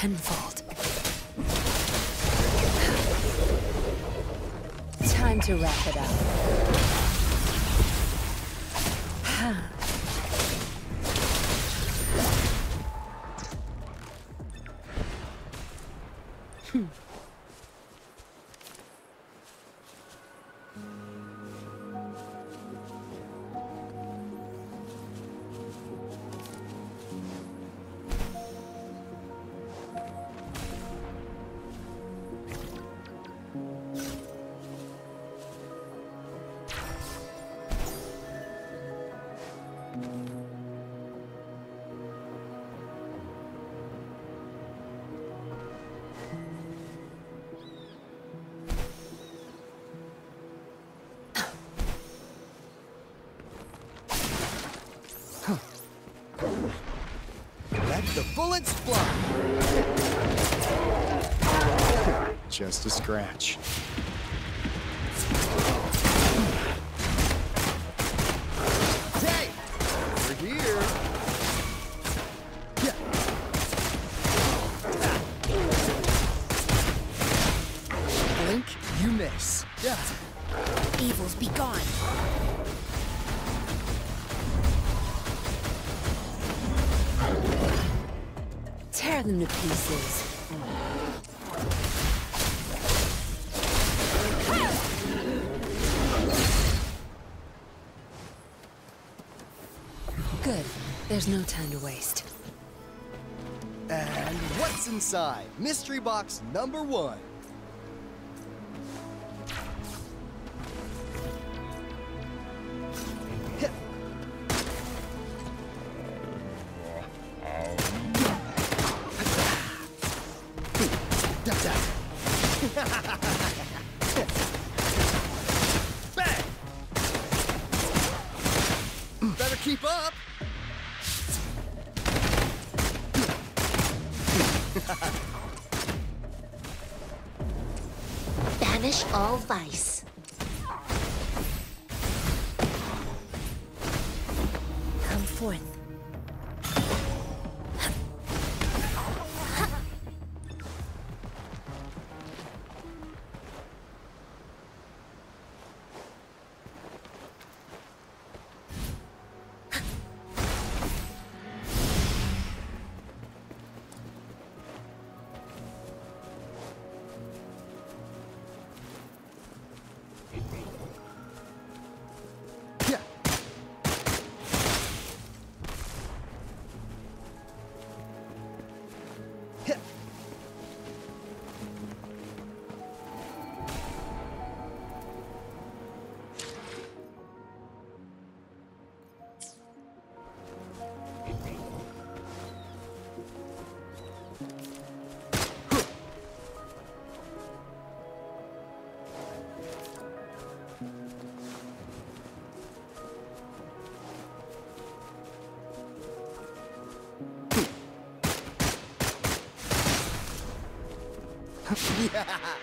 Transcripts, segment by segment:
tenfold. Time to wrap it up. Just a scratch. Blink, you miss. Yeah. Evils be gone. Tear them to pieces. There's no time to waste. And what's inside? Mystery box number one. Yeah.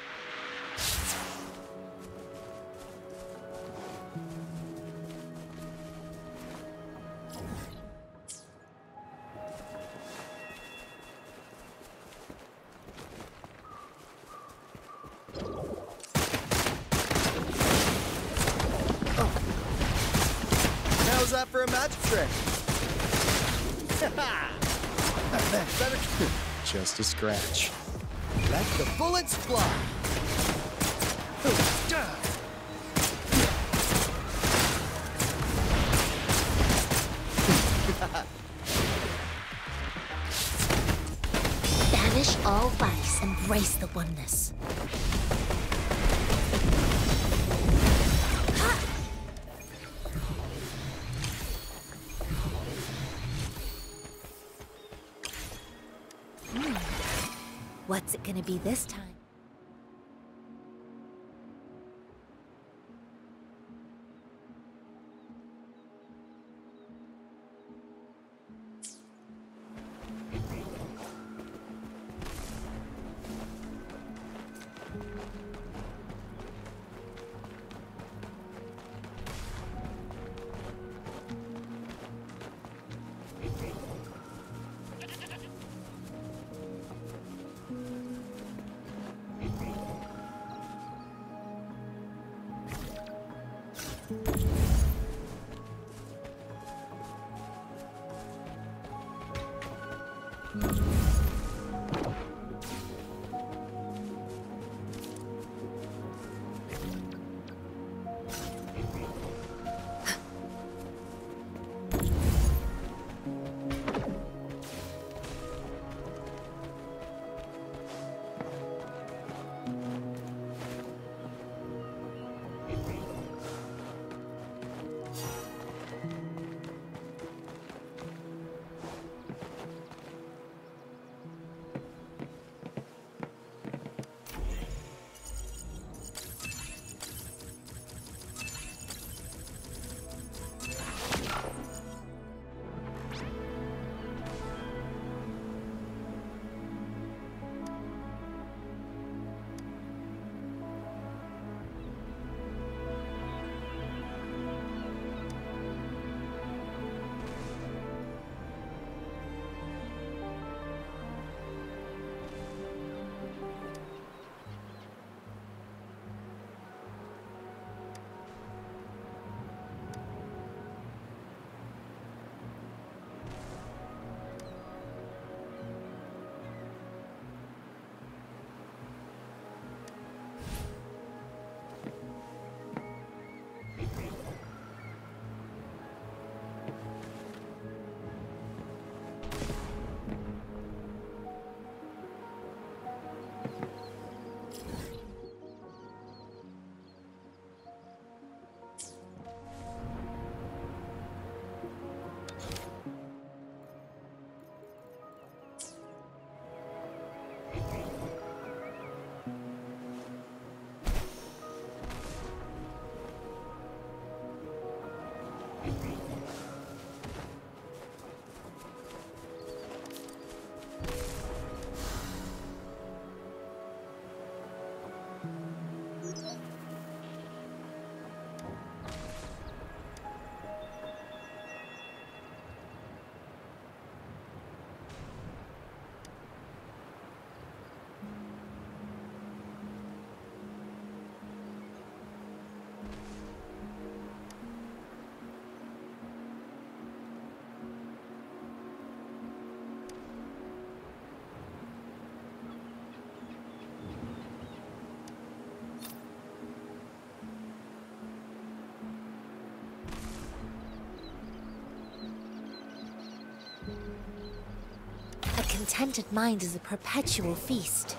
A scratch. let the bullets fly. What's it gonna be this time? contented mind is a perpetual feast.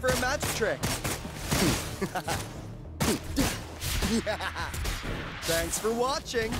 for a magic trick. Thanks for watching.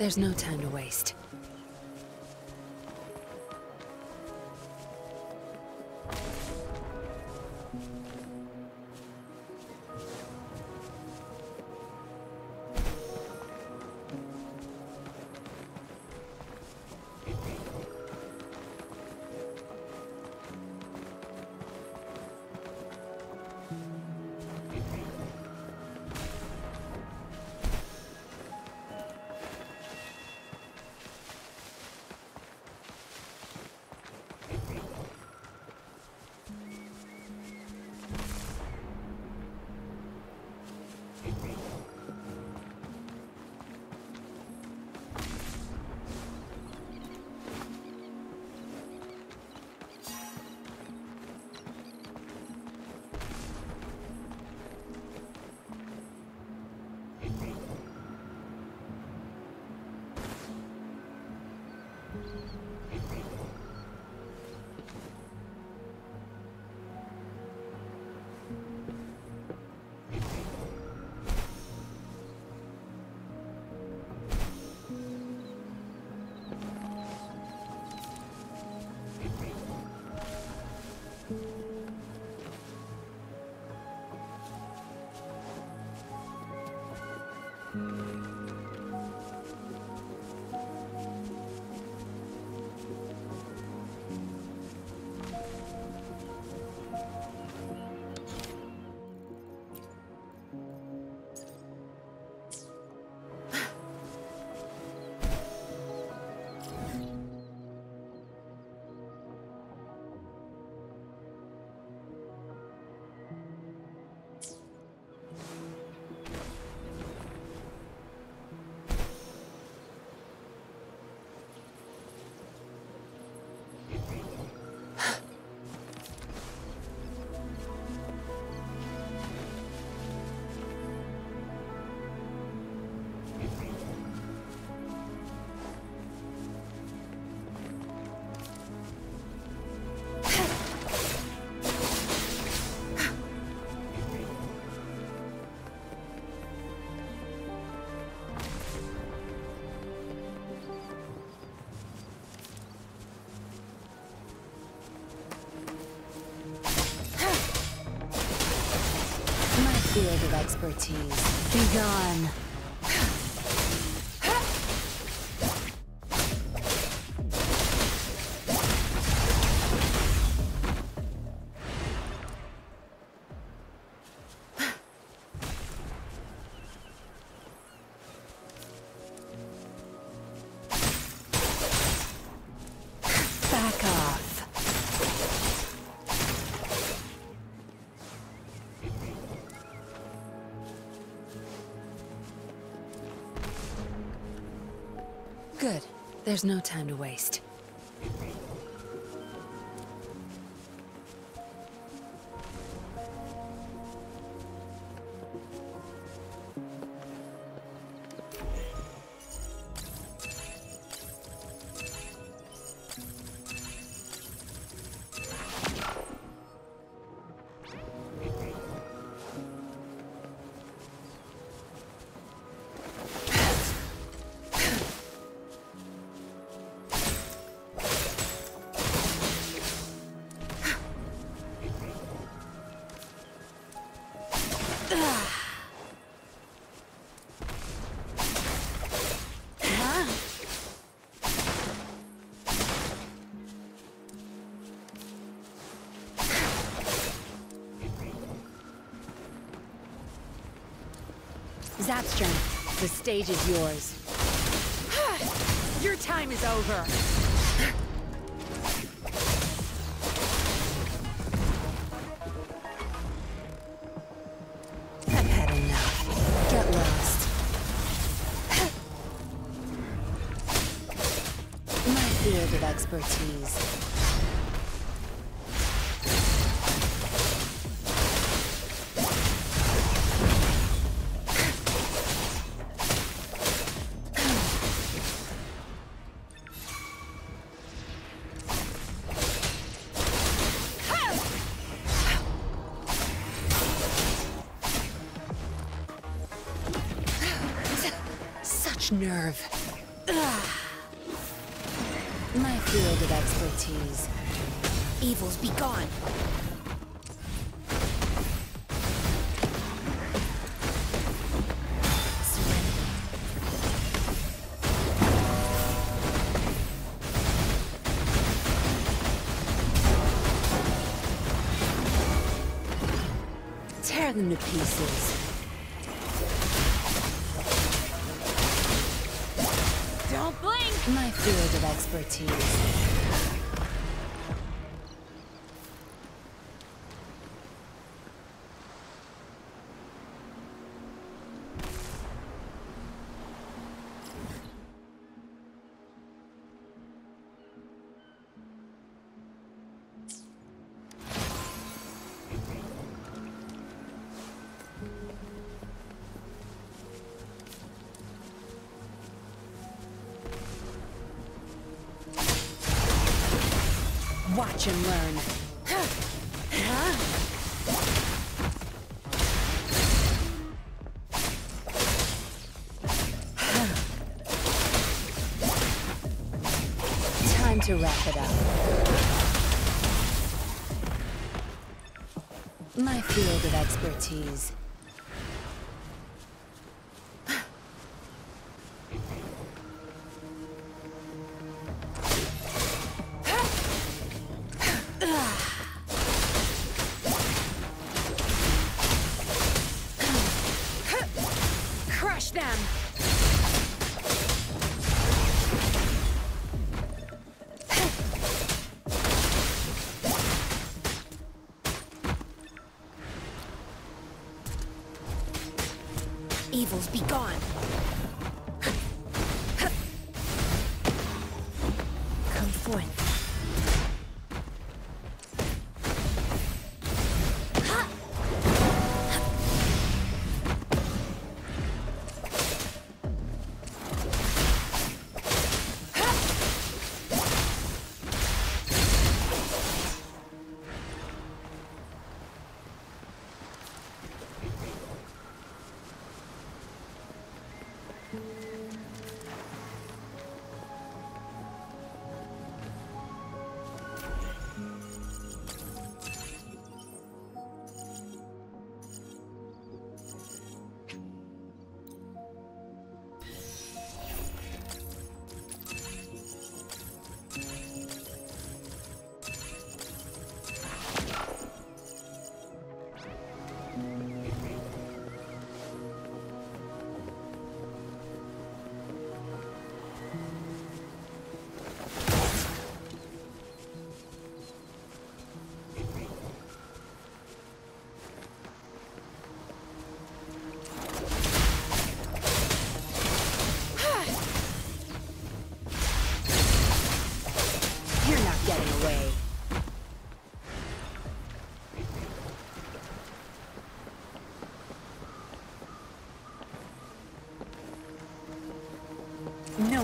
There's no time to waste. Field of expertise. Be There's no time to waste. Stage is yours. Your time is over. Nerve. Ugh. My field of expertise. Evils be gone. Wrap it up. My field of expertise.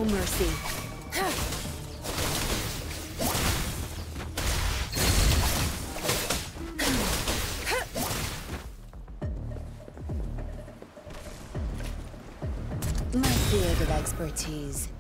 Mercy. My field of expertise.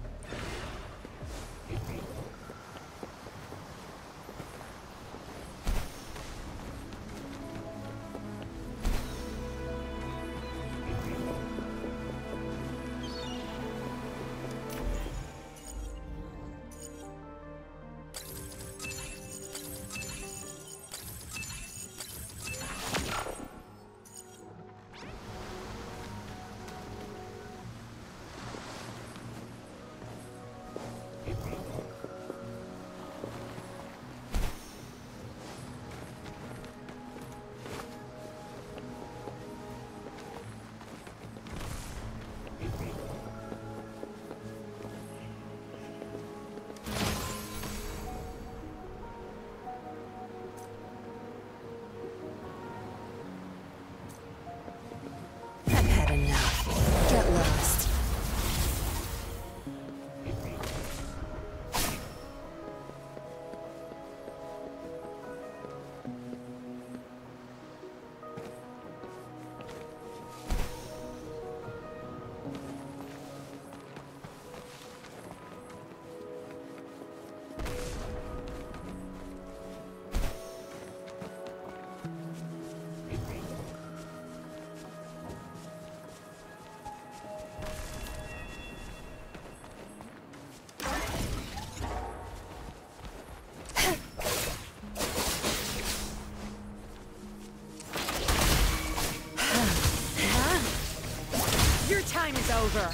Over.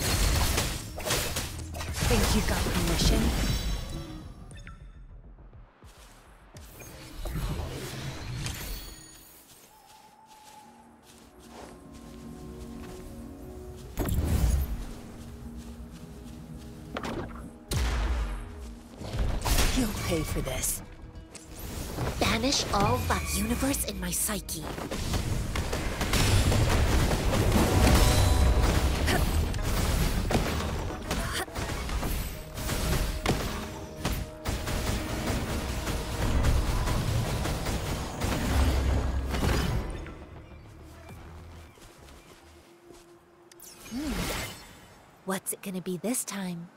Think you got permission? You'll pay for this. Banish all that universe in my psyche. What's it gonna be this time?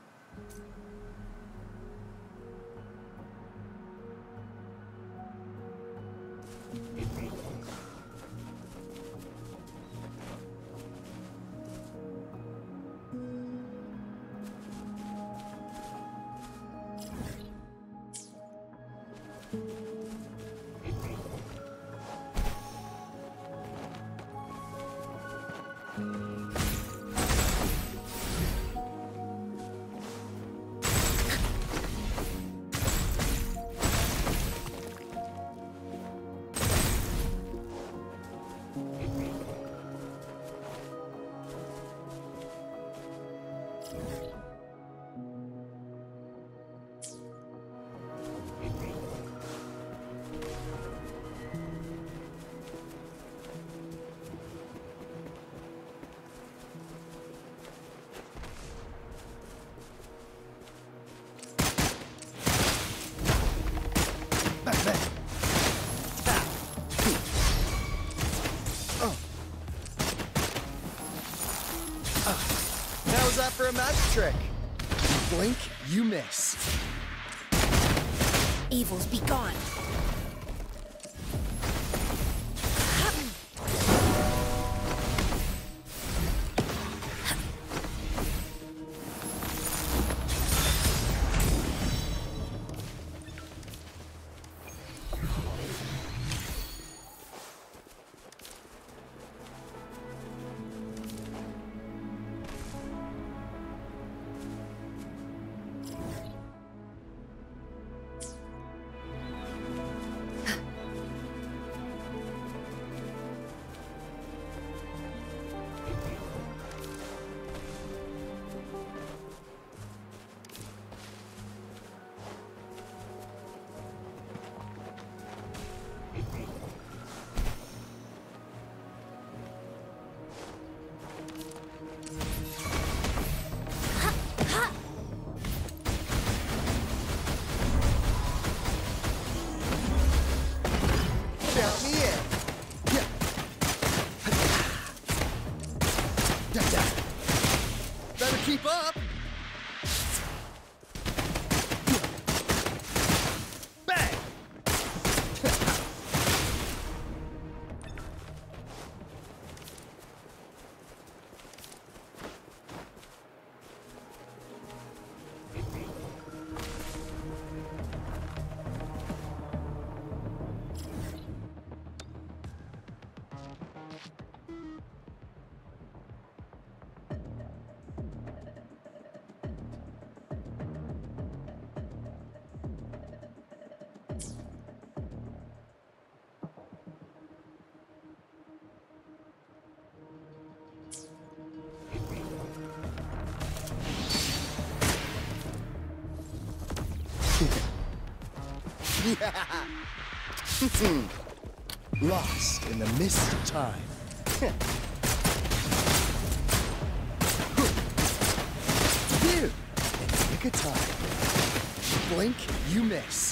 Evils be gone. Lost in the mist of time. Phew! In the nick of time. Blink, you miss.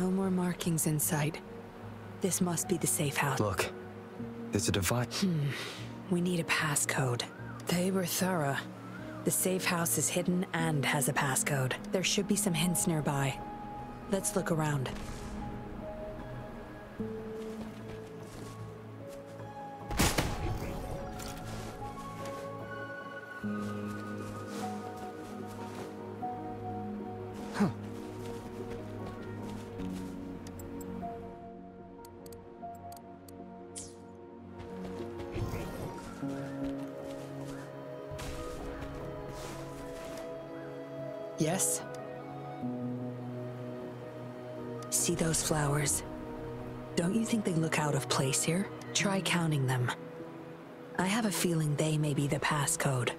No more markings in sight. This must be the safe house. Look, there's a device. Hmm. We need a passcode. They were thorough. The safe house is hidden and has a passcode. There should be some hints nearby. Let's look around. Place here? Try counting them. I have a feeling they may be the passcode.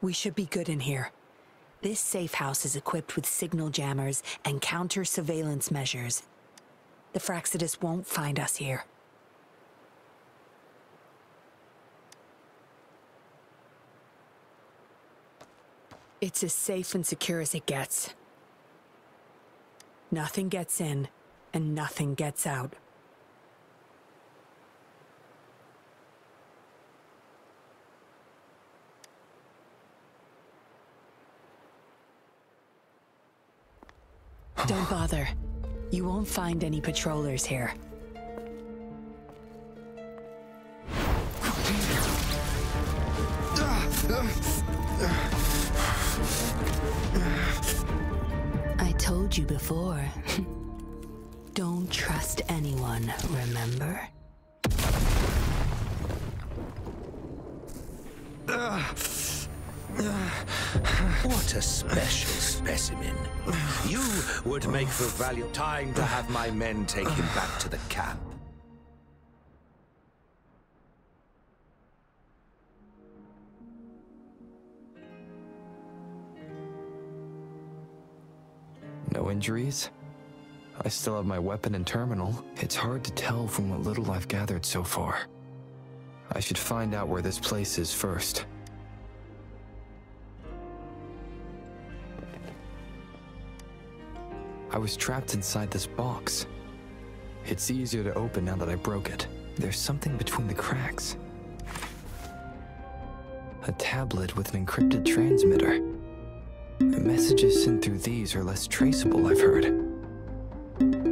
We should be good in here. This safe house is equipped with signal jammers and counter surveillance measures. The Fractsidus won't find us here. It's as safe and secure as it gets. Nothing gets in, and nothing gets out. Don't bother. You won't find any patrollers here. I told you before. Don't trust anyone, remember? What a special specimen. You would make for value. Time to have my men take him back to the camp. No injuries? I still have my weapon and terminal. It's hard to tell from what little I've gathered so far. I should find out where this place is first. I was trapped inside this box. It's easier to open now that I broke it. There's something between the cracks. A tablet with an encrypted transmitter. Messages sent through these are less traceable, I've heard.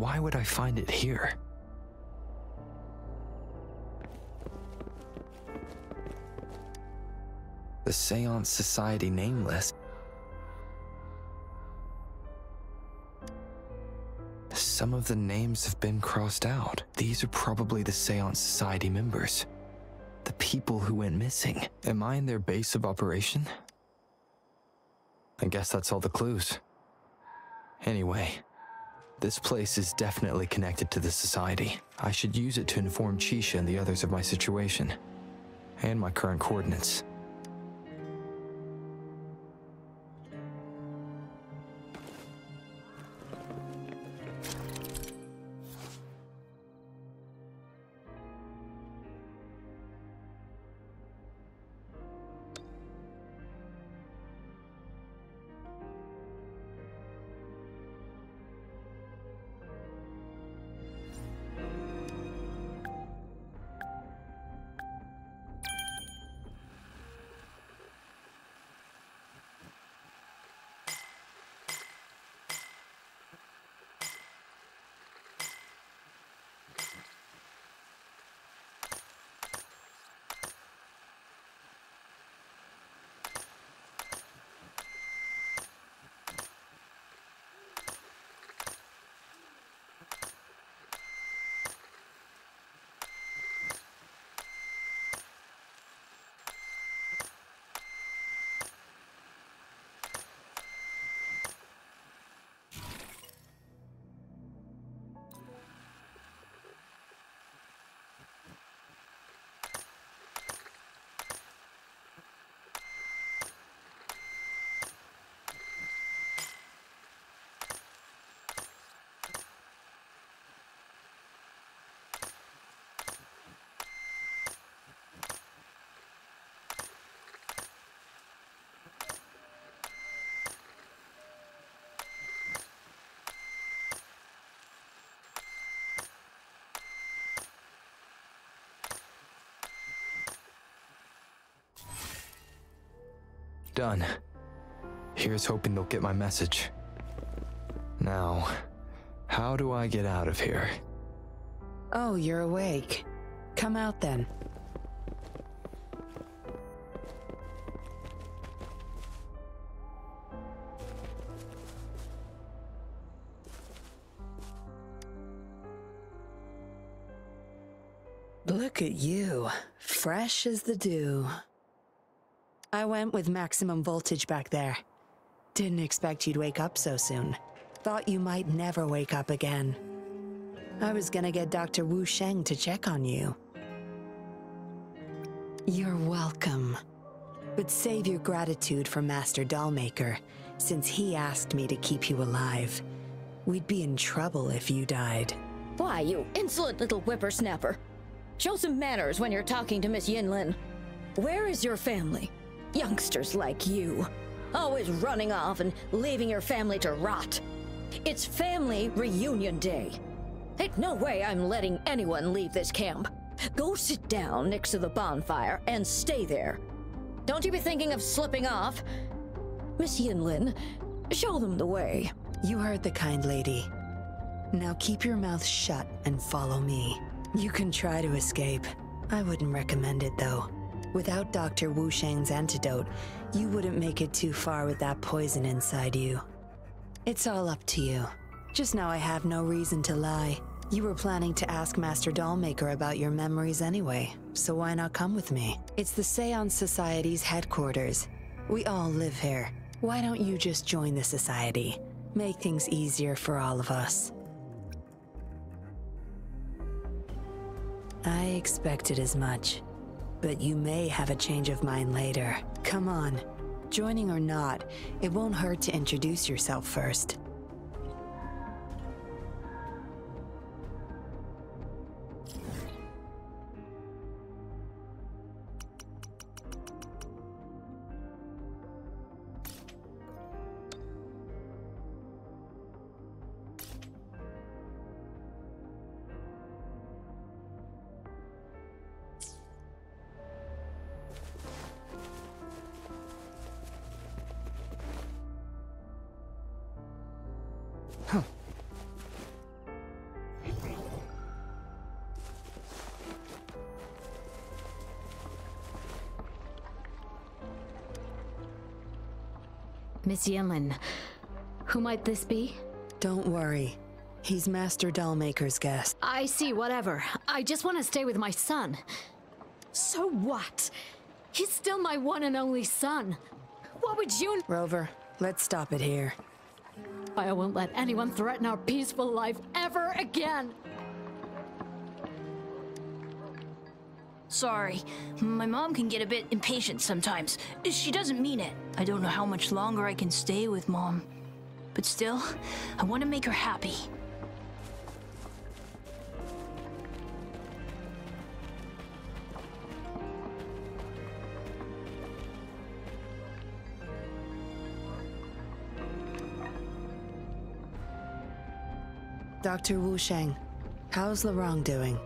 Why would I find it here? The Seance Society name list. Some of the names have been crossed out. These are probably the Seance Society members. The people who went missing. Am I in their base of operation? I guess that's all the clues. Anyway, this place is definitely connected to the Society. I should use it to inform Chisha and the others of my situation. And my current coordinates. Done. Here's hoping they'll get my message. Now, how do I get out of here? Oh, you're awake. Come out then. Look at you, fresh as the dew. Went with maximum voltage back there. Didn't expect you'd wake up so soon. Thought you might never wake up again. I was gonna get Dr. Wu Sheng to check on you. You're welcome. But save your gratitude for Master Dollmaker, since he asked me to keep you alive. We'd be in trouble if you died. Why, you insolent little whippersnapper. Show some manners when you're talking to Miss Yinlin. Where is your family? Youngsters like you. Always running off and leaving your family to rot. It's family reunion day. Ain't no way I'm letting anyone leave this camp. Go sit down next to the bonfire and stay there. Don't you be thinking of slipping off. Miss Yinlin, show them the way. You heard the kind lady. Now keep your mouth shut and follow me. You can try to escape. I wouldn't recommend it though. Without Dr. Wu Sheng's antidote, you wouldn't make it too far with that poison inside you. It's all up to you. Just now I have no reason to lie. You were planning to ask Master Dollmaker about your memories anyway, so why not come with me? It's the Seance Society's headquarters. We all live here. Why don't you just join the Society? Make things easier for all of us. I expected as much. But you may have a change of mind later. Come on. Joining or not, it won't hurt to introduce yourself first. Miss Yinlin. Who might this be? Don't worry. He's Master Dollmaker's guest. I see, whatever. I just want to stay with my son. So what? He's still my one and only son. What would you... Rover, let's stop it here. I won't let anyone threaten our peaceful life ever again. Sorry. My mom can get a bit impatient sometimes. She doesn't mean it. I don't know how much longer I can stay with mom. But still, I want to make her happy. Dr. Wu Sheng, how's Larong doing?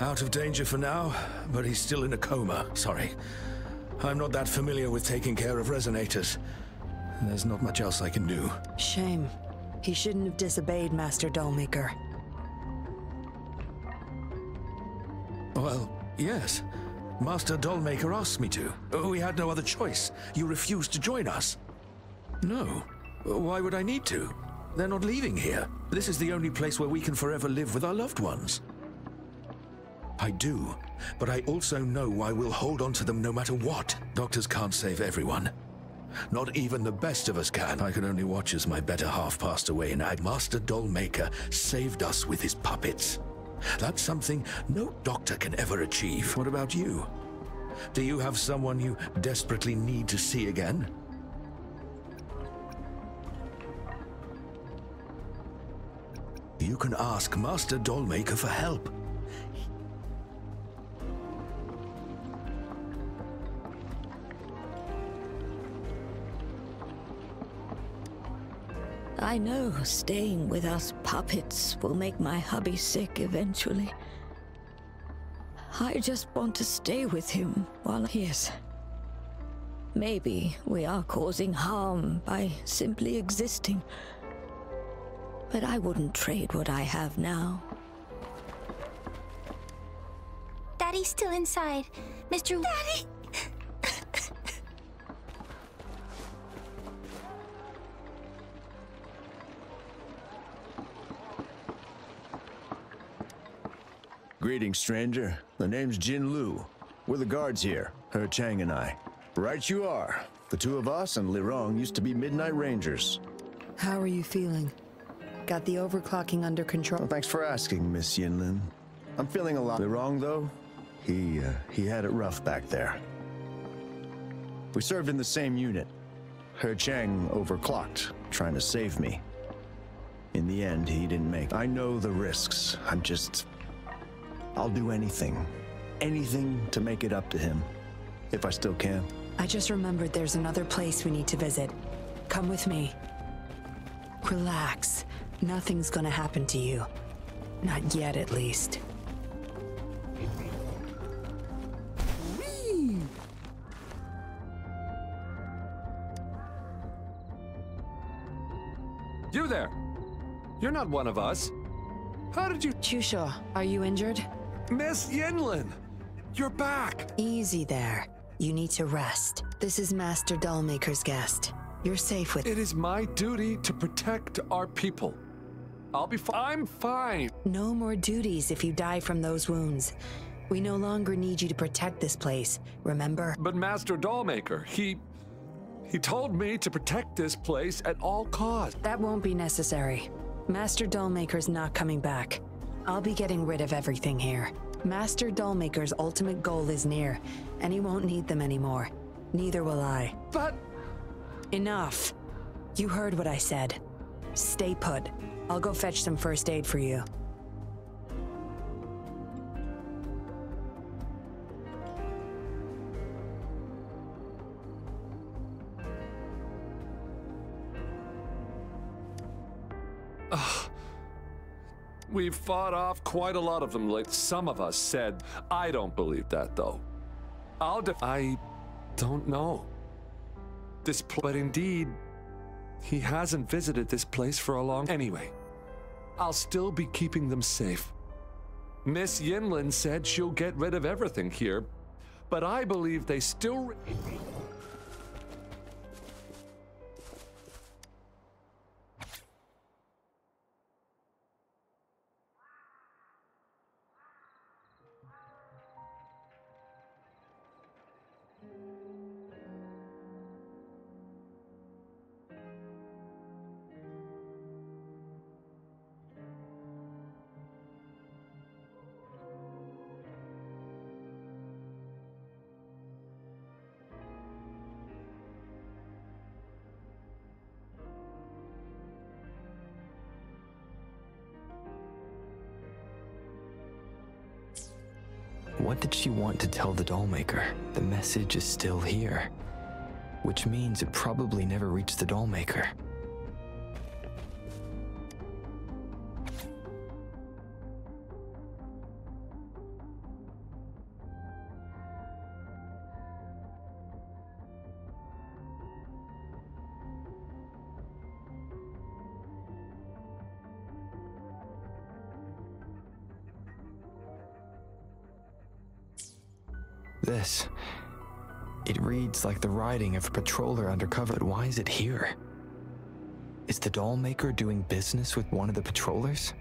Out of danger for now, but he's still in a coma. Sorry. I'm not that familiar with taking care of resonators. There's not much else I can do. Shame. He shouldn't have disobeyed Master Dollmaker. Well, yes. Master Dollmaker asked me to. Uh, we had no other choice. You refused to join us. No. Uh, why would I need to? They're not leaving here. This is the only place where we can forever live with our loved ones. I do, but I also know I will hold on to them no matter what. Doctors can't save everyone. Not even the best of us can. I can only watch as my better half passed away and I, Master Dollmaker saved us with his puppets. That's something no doctor can ever achieve. What about you? Do you have someone you desperately need to see again? You can ask Master Dollmaker for help. I know staying with us puppets will make my hubby sick eventually. I just want to stay with him while he is. Maybe we are causing harm by simply existing. But I wouldn't trade what I have now. Daddy's still inside. Mr. Daddy! Greetings, stranger. The name's Jin Lu. We're the guards here, He Chang and I. Right you are. The two of us and Lirong used to be Midnight Rangers. How are you feeling? Got the overclocking under control? Well, thanks for asking, Miss Yinlin. I'm feeling a lot. Lirong, though, he, uh, he had it rough back there. We served in the same unit. He Chang overclocked, trying to save me. In the end, he didn't make. I know the risks. I'm just I'll do anything. Anything to make it up to him. If I still can. I just remembered there's another place we need to visit. Come with me. Relax. Nothing's gonna happen to you. Not yet, at least. You there! You're not one of us. How did you- Chusha, are you injured? Miss Yinlin! You're back! Easy there. You need to rest. This is Master Dollmaker's guest. You're safe with- It is my duty to protect our people. I'll be fine. I'm fine. No more duties if you die from those wounds. We no longer need you to protect this place, remember? But Master Dollmaker, he... He told me to protect this place at all costs. That won't be necessary. Master Dollmaker's not coming back. I'll be getting rid of everything here. Master Dollmaker's ultimate goal is near, and he won't need them anymore. Neither will I. But... Enough. You heard what I said. Stay put. I'll go fetch some first aid for you. We've fought off quite a lot of them, like some of us said. I don't believe that, though. I'll def- I don't know. This but indeed, he hasn't visited this place for a long- Anyway, I'll still be keeping them safe. Miss Yinlin said she'll get rid of everything here, but I believe they still- What did she want to tell the dollmaker? The message is still here. Which means it probably never reached the dollmaker. Of a patroller undercover, but why is it here? Is the doll maker doing business with one of the patrollers?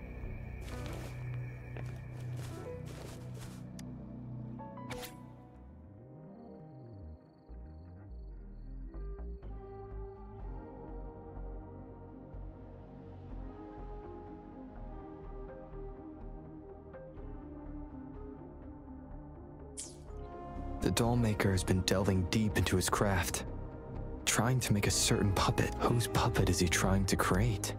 The doll has been delving deep into his craft, trying to make a certain puppet. Whose puppet is he trying to create?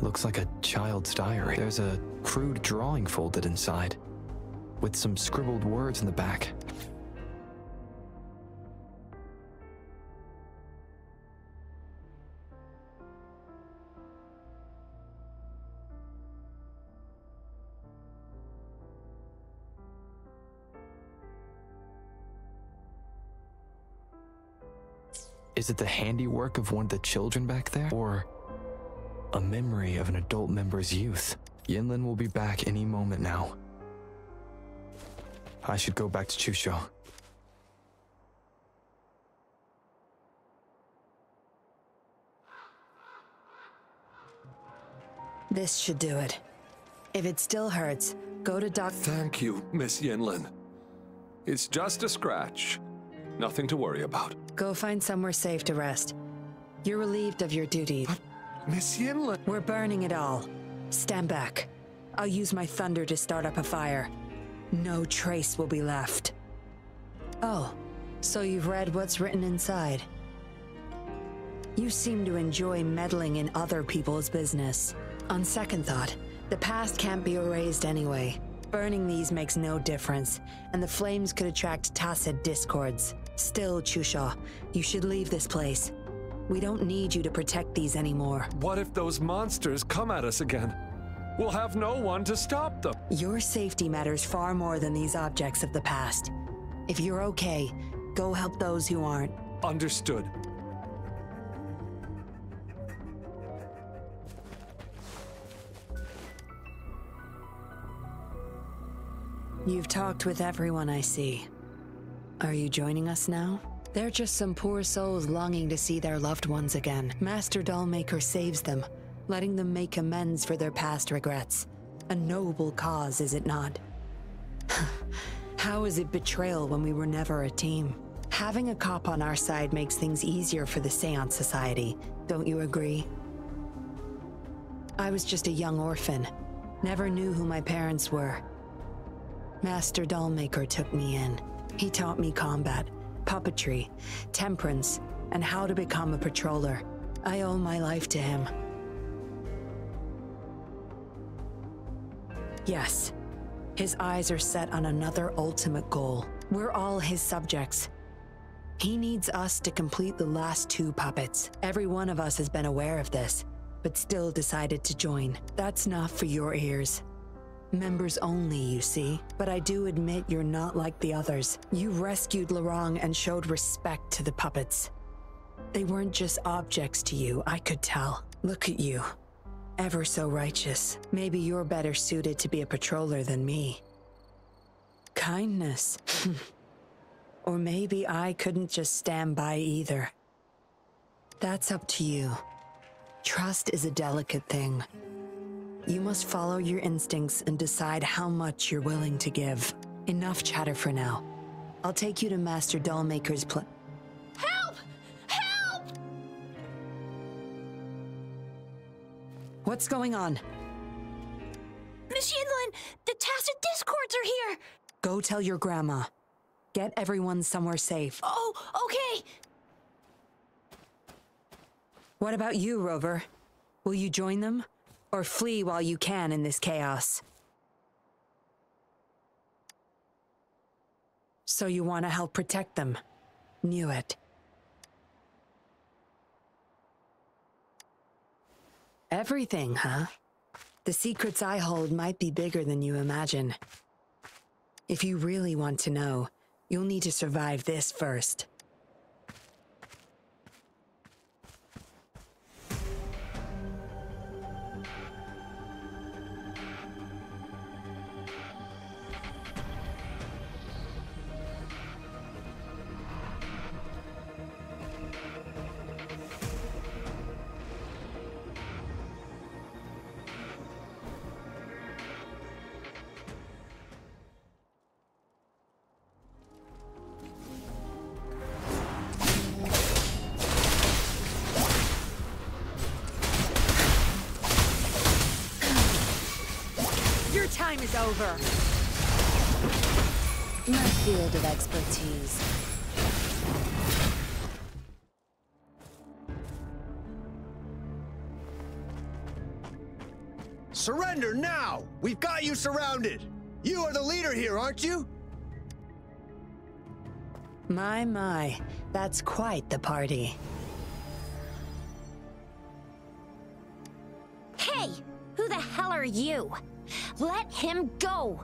Looks like a child's diary. There's a crude drawing folded inside, with some scribbled words in the back. Is it the handiwork of one of the children back there? Or a memory of an adult member's youth? Yinlin will be back any moment now. I should go back to Chusho. This should do it. If it still hurts, go to Doc. Thank you, Miss Yinlin. It's just a scratch. Nothing to worry about. Go find somewhere safe to rest. You're relieved of your duties. Miss Yinlin. We're burning it all. Stand back. I'll use my thunder to start up a fire. No trace will be left. Oh, so you've read what's written inside. You seem to enjoy meddling in other people's business. On second thought, the past can't be erased anyway. Burning these makes no difference, and the flames could attract tacet discords. Still, Chusha, you should leave this place. We don't need you to protect these anymore. What if those monsters come at us again? We'll have no one to stop them. Your safety matters far more than these objects of the past. If you're okay, go help those who aren't. Understood. You've talked with everyone I see. Are you joining us now? They're just some poor souls longing to see their loved ones again. Master Dollmaker saves them, letting them make amends for their past regrets. A noble cause, is it not? How is it betrayal when we were never a team? Having a cop on our side makes things easier for the Seance Society, don't you agree? I was just a young orphan, never knew who my parents were. Master Dollmaker took me in. He taught me combat, puppetry, temperance, and how to become a patroller. I owe my life to him. Yes, his eyes are set on another ultimate goal. We're all his subjects. He needs us to complete the last two puppets. Every one of us has been aware of this, but still decided to join. That's not for your ears. Members only, you see. But I do admit you're not like the others. You rescued Larong and showed respect to the puppets. They weren't just objects to you, I could tell. Look at you. Ever so righteous. Maybe you're better suited to be a patroller than me. Kindness. or maybe I couldn't just stand by either. That's up to you. Trust is a delicate thing. You must follow your instincts and decide how much you're willing to give. Enough chatter for now. I'll take you to Master Dollmaker's pl- Help! Help! What's going on? Miss Yinlin, the tacet discords are here! Go tell your grandma. Get everyone somewhere safe. Oh, okay! What about you, Rover? Will you join them? Or flee while you can in this chaos. So you want to help protect them. Knew it. Everything, huh? The secrets I hold might be bigger than you imagine. If you really want to know, you'll need to survive this first. We've got you surrounded! You are the leader here, aren't you? My, my, that's quite the party. Hey! Who the hell are you? Let him go!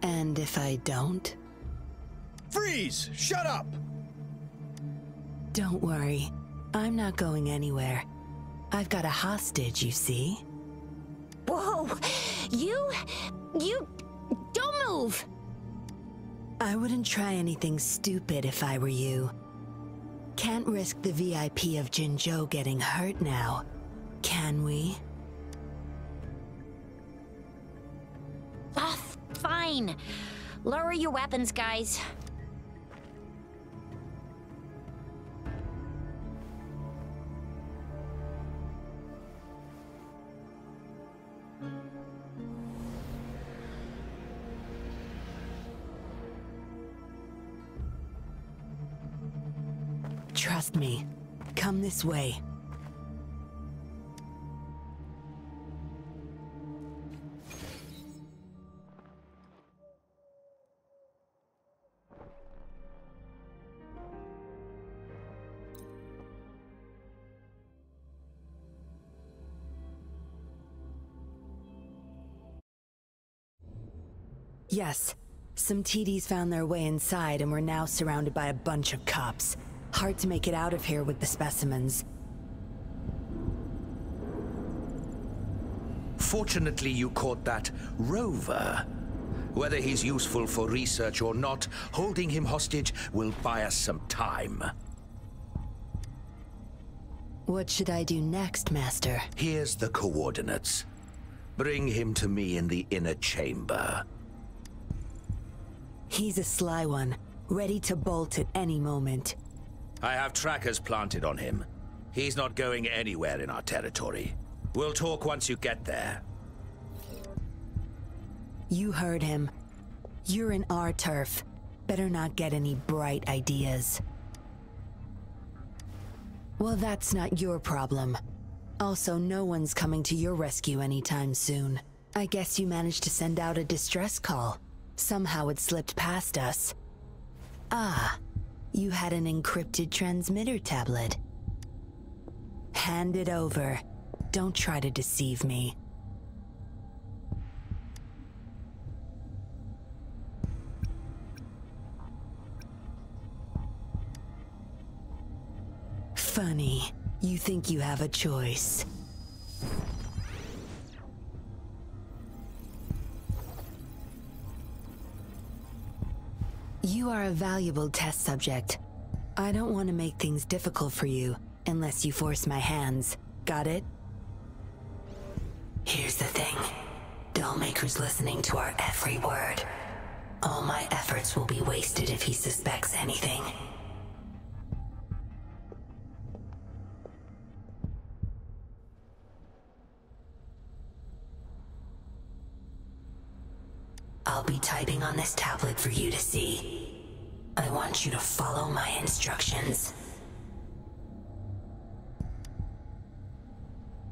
And if I don't? Freeze! Shut up! Don't worry. I'm not going anywhere. I've got a hostage, you see? Whoa! You. You. Don't move! I wouldn't try anything stupid if I were you. Can't risk the VIP of Jinzhou getting hurt now, can we? Ah, fine. Lower your weapons, guys. Trust me. Come this way. Yes, some TDs found their way inside and we're now surrounded by a bunch of cops. Hard to make it out of here with the specimens. Fortunately, you caught that rover. Whether he's useful for research or not, holding him hostage will buy us some time. What should I do next, Master? Here's the coordinates. Bring him to me in the inner chamber. He's a sly one, ready to bolt at any moment. I have trackers planted on him. He's not going anywhere in our territory. We'll talk once you get there. You heard him. You're in our turf. Better not get any bright ideas. Well, that's not your problem. Also, no one's coming to your rescue anytime soon. I guess you managed to send out a distress call. Somehow it slipped past us. Ah, you had an encrypted transmitter tablet. Hand it over. Don't try to deceive me. Funny. You think you have a choice. You are a valuable test subject. I don't want to make things difficult for you, unless you force my hands. Got it? Here's the thing. Dollmaker's listening to our every word. All my efforts will be wasted if he suspects anything. I'll be typing on this tablet for you to see. I want you to follow my instructions.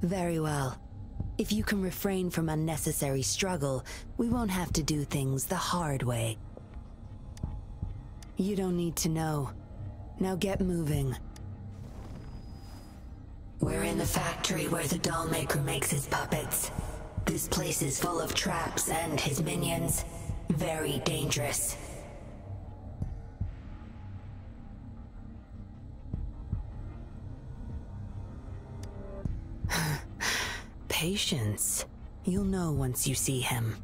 Very well. If you can refrain from unnecessary struggle, we won't have to do things the hard way. You don't need to know. Now get moving. We're in the factory where the doll maker makes his puppets. This place is full of traps and his minions. Very dangerous. Patience. You'll know once you see him.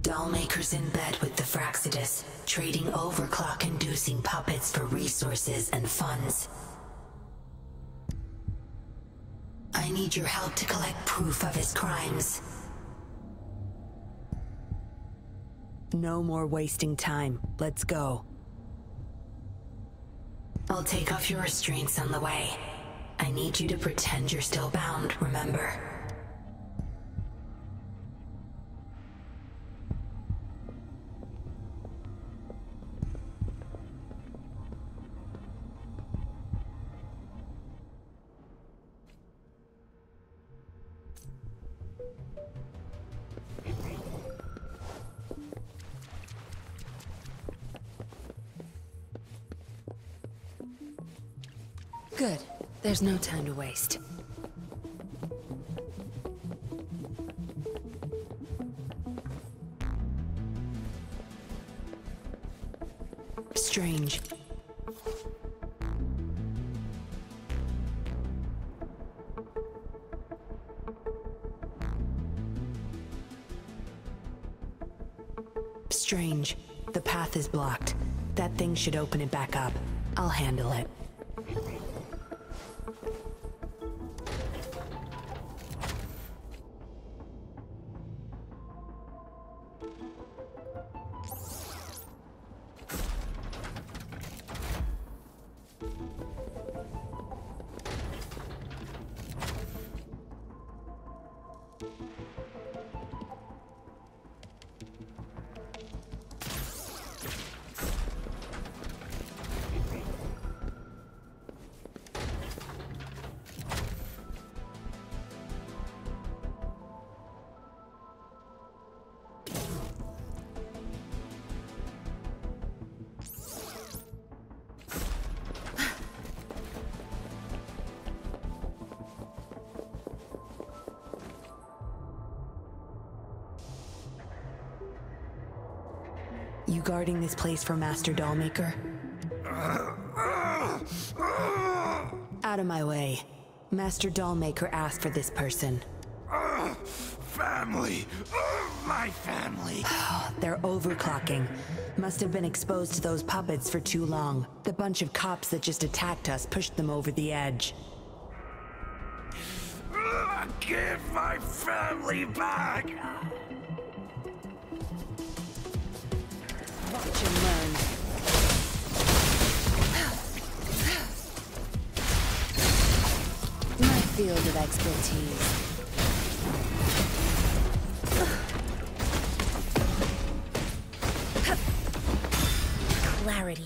Dollmaker's in bed with the Fractsidus, trading overclock-inducing puppets for resources and funds. I need your help to collect proof of his crimes. No more wasting time. Let's go. I'll take off your restraints on the way. I need you to pretend you're still bound, remember? Good. There's no time to waste. Strange. Strange. The path is blocked. That thing should open it back up. I'll handle it. You guarding this place for Master Dollmaker? Out of my way. Master Dollmaker asked for this person. Family! My family! They're overclocking. Must have been exposed to those puppets for too long. The bunch of cops that just attacked us pushed them over the edge. Give my family back! Field of expertise. Clarity.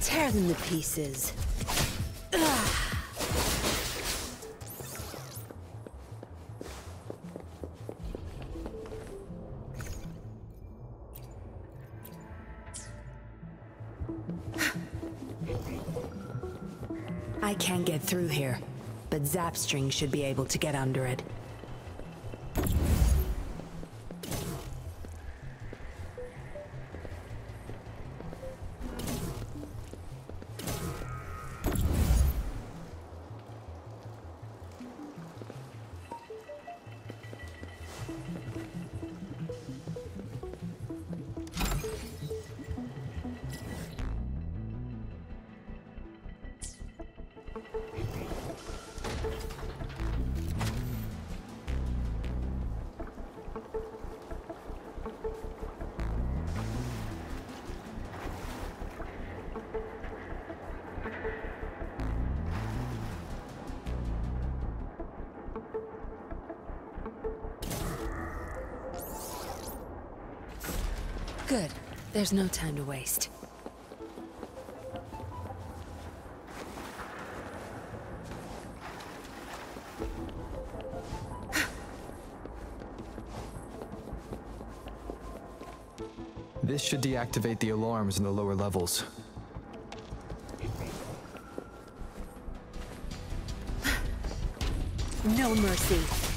Tear them to pieces. Through here, but Zapstring should be able to get under it. There's no time to waste. This should deactivate the alarms in the lower levels. No mercy.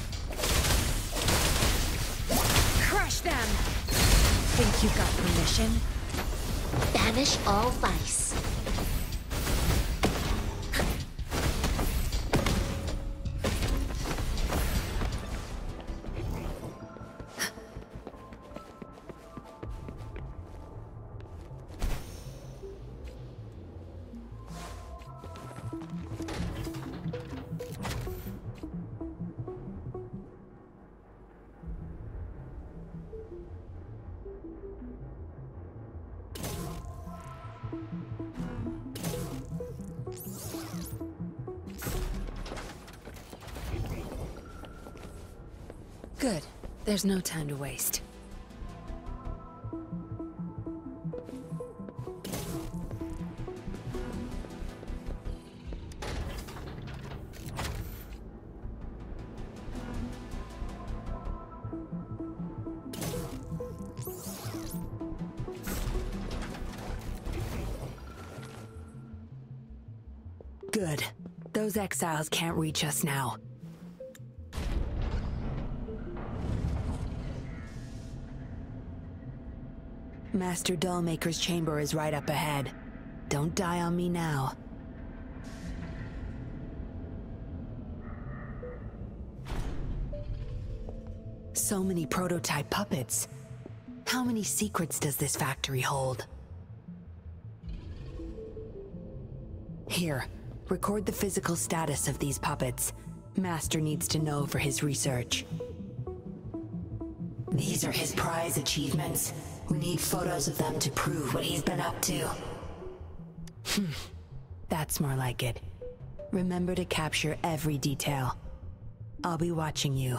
Think you got permission? Banish all vice. There's no time to waste. Good. Those exiles can't reach us now. Master Dollmaker's chamber is right up ahead. Don't die on me now. So many prototype puppets. How many secrets does this factory hold? Here, record the physical status of these puppets. Master needs to know for his research. These are his prize achievements. We need photos of them to prove what he's been up to. Hmm. That's more like it. Remember to capture every detail. I'll be watching you.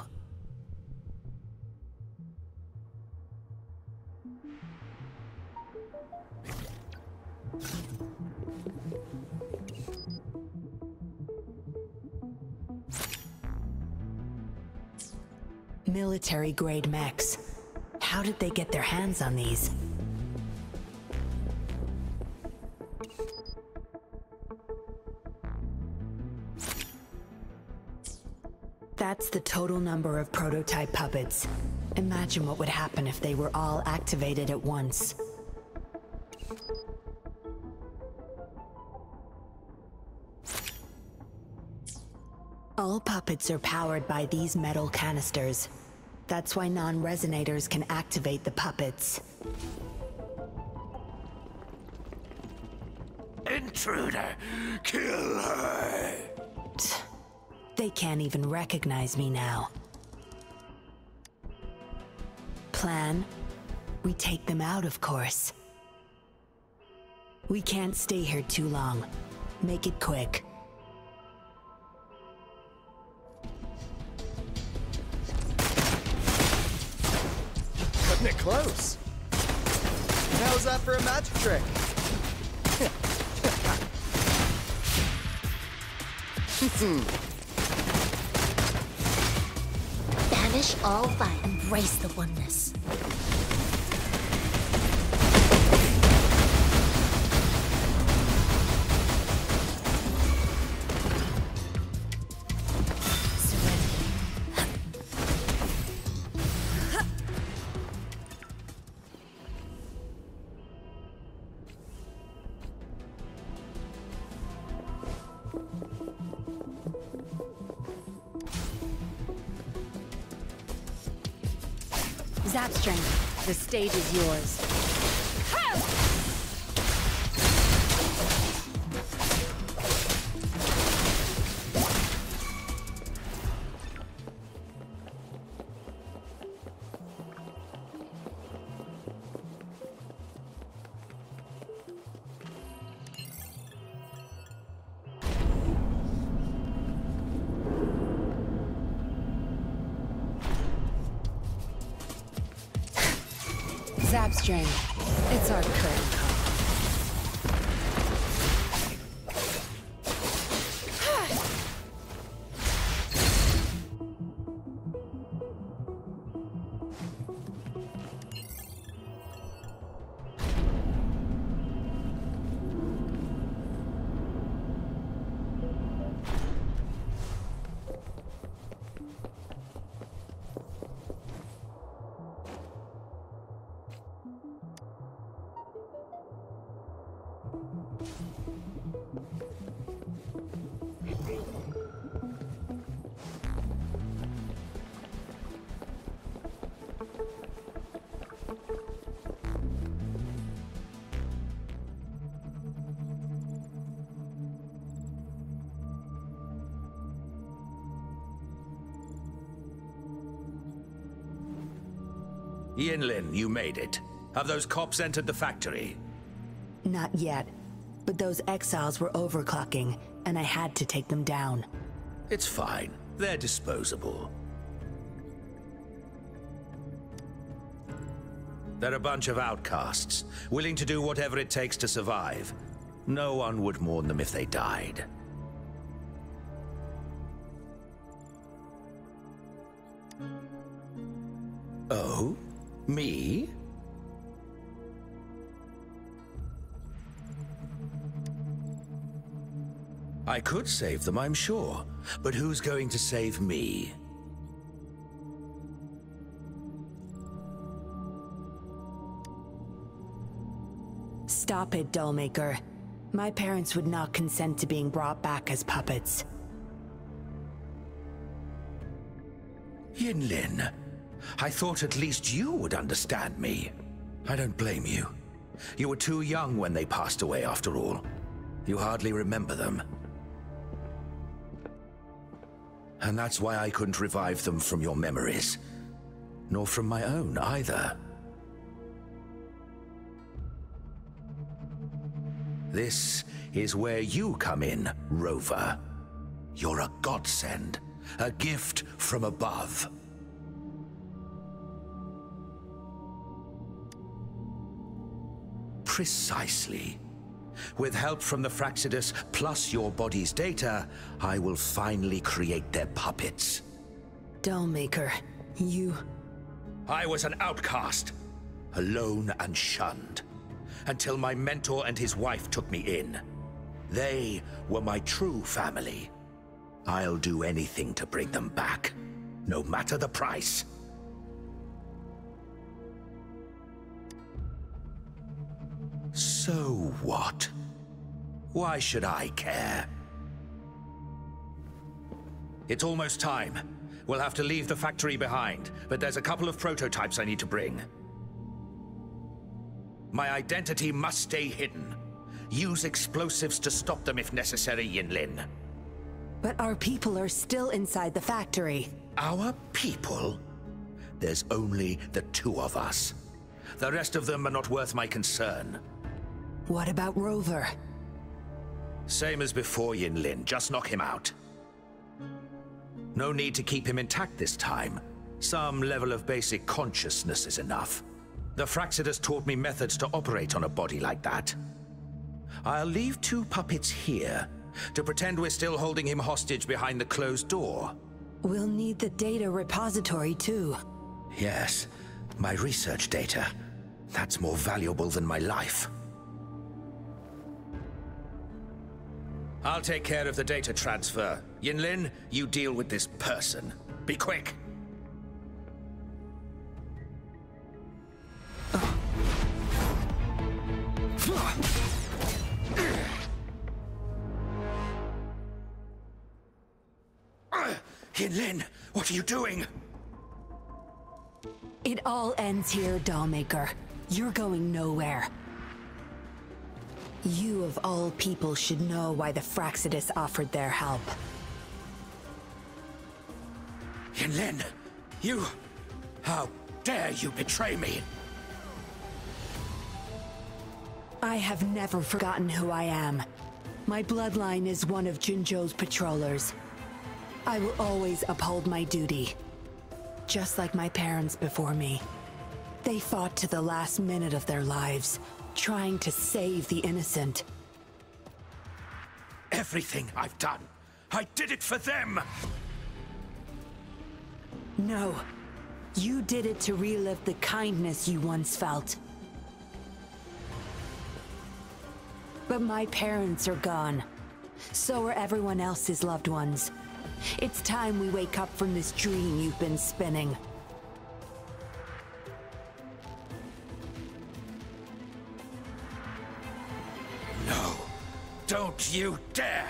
Military-grade mechs. How did they get their hands on these? That's the total number of prototype puppets. Imagine what would happen if they were all activated at once. All puppets are powered by these metal canisters. That's why non-resonators can activate the puppets. Intruder! Kill her! They can't even recognize me now. Plan? We take them out, of course. We can't stay here too long. Make it quick. Cutting it close. How's that for a magic trick? Banish all vice. Embrace the oneness. Yours. Yinlin, you made it. Have those cops entered the factory? Not yet. But those exiles were overclocking, and I had to take them down. It's fine. They're disposable. They're a bunch of outcasts, willing to do whatever it takes to survive. No one would mourn them if they died. Me? I could save them, I'm sure. But who's going to save me? Stop it, Dollmaker. My parents would not consent to being brought back as puppets. Yinlin, I thought at least you would understand me. I don't blame you. You were too young when they passed away, after all. You hardly remember them. And that's why I couldn't revive them from your memories. Nor from my own, either. This is where you come in, Rover. You're a godsend. A gift from above. Precisely. With help from the Fractsidus, plus your body's data, I will finally create their puppets. Dollmaker, you... I was an outcast, alone and shunned, until my mentor and his wife took me in. They were my true family. I'll do anything to bring them back, no matter the price. So what? Why should I care? It's almost time. We'll have to leave the factory behind, but there's a couple of prototypes I need to bring. My identity must stay hidden. Use explosives to stop them if necessary, Yinlin. But our people are still inside the factory. Our people? There's only the two of us. The rest of them are not worth my concern. What about Rover? Same as before, Yinlin. Just knock him out. No need to keep him intact this time. Some level of basic consciousness is enough. The Fractsidus taught me methods to operate on a body like that. I'll leave two puppets here to pretend we're still holding him hostage behind the closed door. We'll need the data repository too. Yes, my research data. That's more valuable than my life. I'll take care of the data transfer. Yinlin, you deal with this person. Be quick. Yinlin, what are you doing? It all ends here, Dollmaker. You're going nowhere. You of all people should know why the Fractsidus offered their help. Yinlin, you... How dare you betray me? I have never forgotten who I am. My bloodline is one of Jinzhou's patrollers. I will always uphold my duty. Just like my parents before me. They fought to the last minute of their lives, trying to save the innocent. Everything I've done, I did it for them! No. You did it to relive the kindness you once felt. But my parents are gone. So are everyone else's loved ones. It's time we wake up from this dream you've been spinning. No, don't you dare!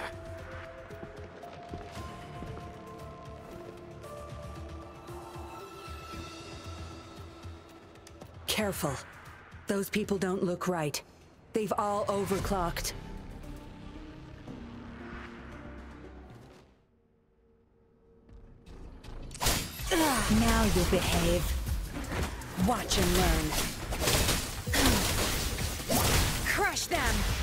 Careful. Those people don't look right. They've all overclocked. Now you'll behave. Watch and learn. Crush them!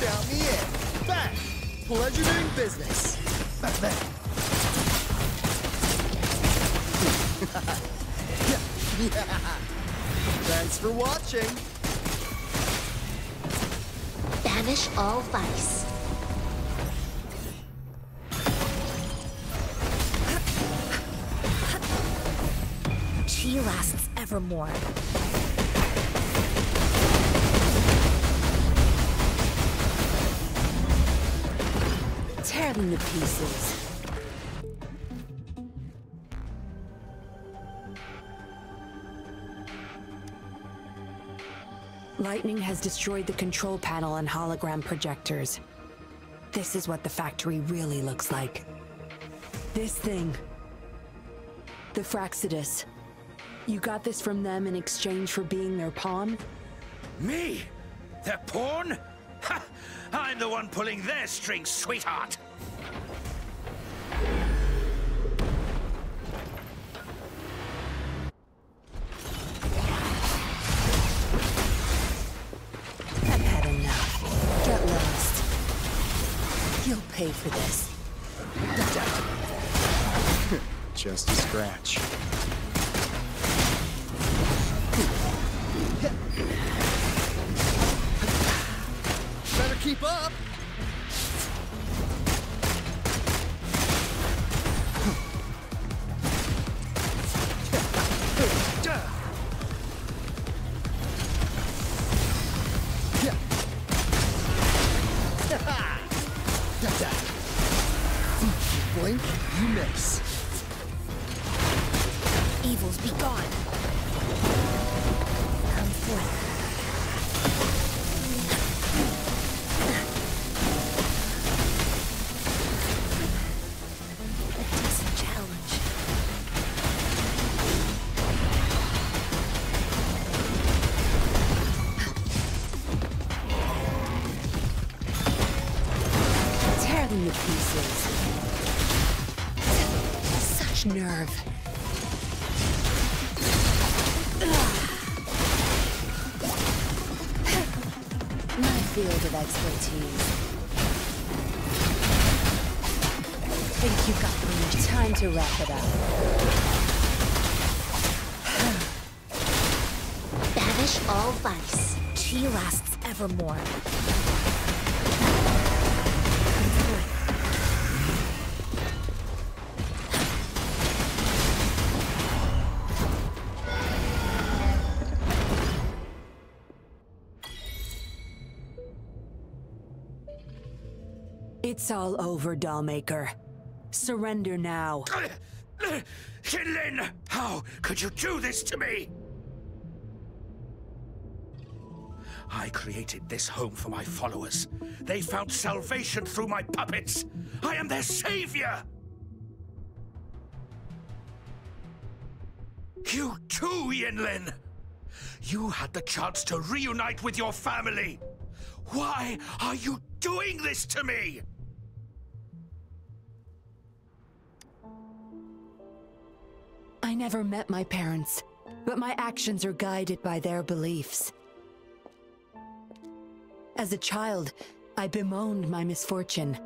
Count me in. Bang! Pleasure doing business. Bang, bang. Thanks for watching. Banish all vice. Chi lasts evermore. Tear them to pieces. Lightning has destroyed the control panel and hologram projectors. This is what the factory really looks like. This thing. The Fractsidus. You got this from them in exchange for being their pawn? Me? Their pawn? Ha! I'm the one pulling their strings, sweetheart! Pay for this. Just a scratch. To wrap it up. Banish all vice. Chi lasts evermore. It's all over, Dollmaker. Surrender now. Shinlin! How could you do this to me? I created this home for my followers. They found salvation through my puppets. I am their savior! You too, Yinlin! You had the chance to reunite with your family. Why are you doing this to me? I never met my parents, but my actions are guided by their beliefs. As a child, I bemoaned my misfortune,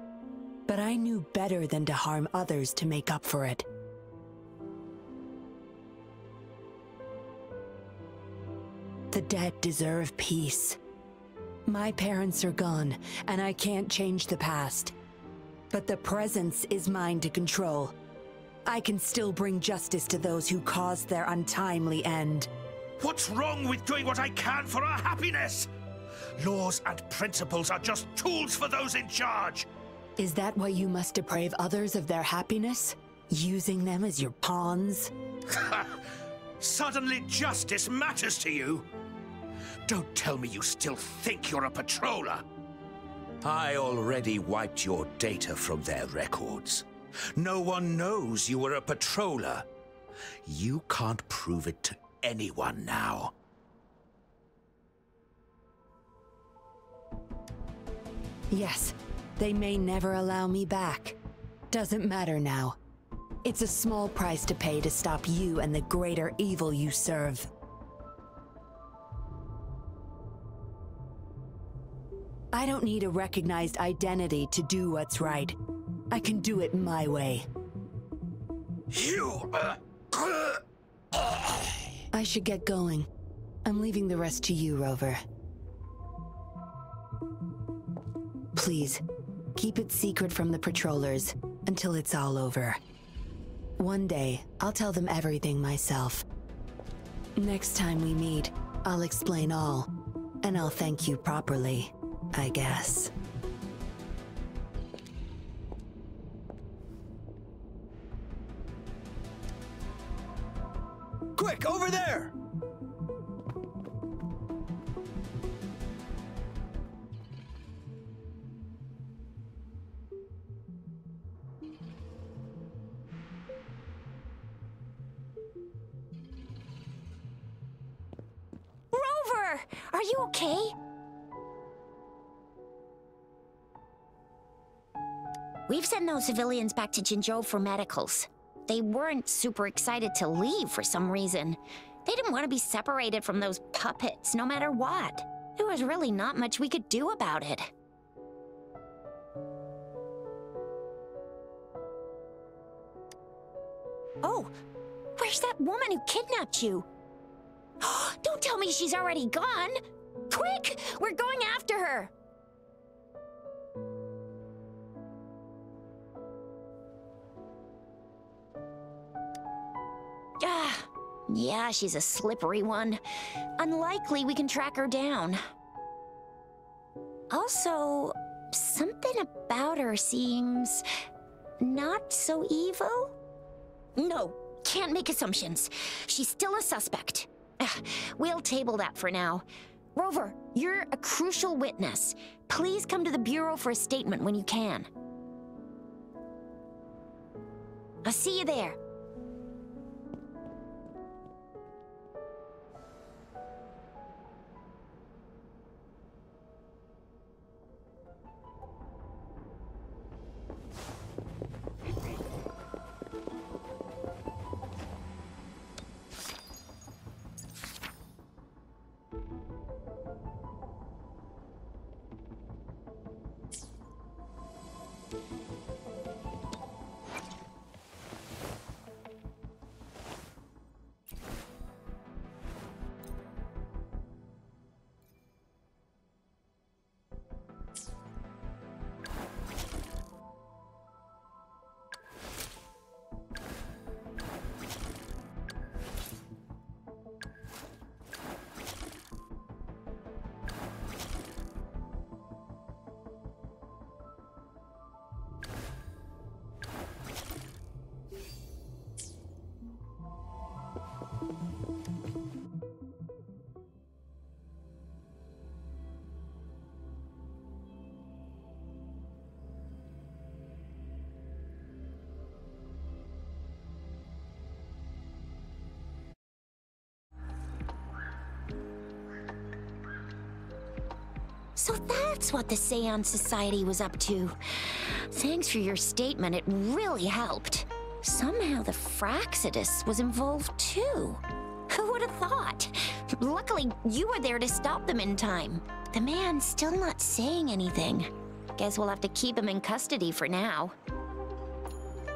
but I knew better than to harm others to make up for it. The dead deserve peace. My parents are gone, and I can't change the past. But the presence is mine to control. I can still bring justice to those who caused their untimely end. What's wrong with doing what I can for our happiness? Laws and principles are just tools for those in charge. Is that why you must deprave others of their happiness? Using them as your pawns? Suddenly justice matters to you? Don't tell me you still think you're a patroller. I already wiped your data from their records. No one knows you were a patroller. You can't prove it to anyone now. Yes, they may never allow me back. Doesn't matter now. It's a small price to pay to stop you and the greater evil you serve. I don't need a recognized identity to do what's right. I can do it my way. You... Uh, I should get going. I'm leaving the rest to you, Rover. Please, keep it secret from the patrollers until it's all over. One day, I'll tell them everything myself. Next time we meet, I'll explain all, and I'll thank you properly, I guess. Quick, over there! Rover! Are you okay? We've sent those civilians back to Jinzhou for medicals. They weren't super excited to leave for some reason. They didn't want to be separated from those puppets, no matter what. There was really not much we could do about it. Oh, where's that woman who kidnapped you? Don't tell me she's already gone! Quick! We're going after her! Yeah, she's a slippery one. Unlikely we can track her down. Also, something about her seems not so evil? No, can't make assumptions. She's still a suspect. We'll table that for now. Rover, you're a crucial witness. Please come to the Bureau for a statement when you can. I'll see you there. So that's what the Seance Society was up to. Thanks for your statement, it really helped. Somehow the Fractsidus was involved too. Who would have thought? Luckily, you were there to stop them in time. The man's still not saying anything. Guess we'll have to keep him in custody for now.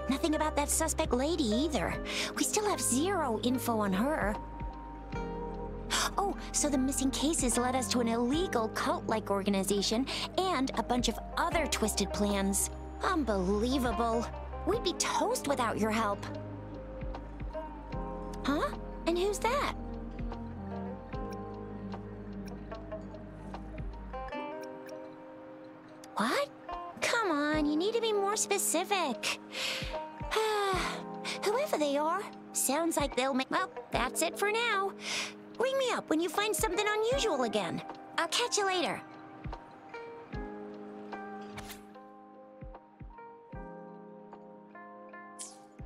Nothing about that suspect lady either. We still have zero info on her. So the missing cases led us to an illegal cult-like organization and a bunch of other twisted plans. Unbelievable. We'd be toast without your help. Huh? And who's that? What? Come on, you need to be more specific. Whoever they are, sounds like they'll make. Well, that's it for now. Ring me up when you find something unusual again. I'll catch you later.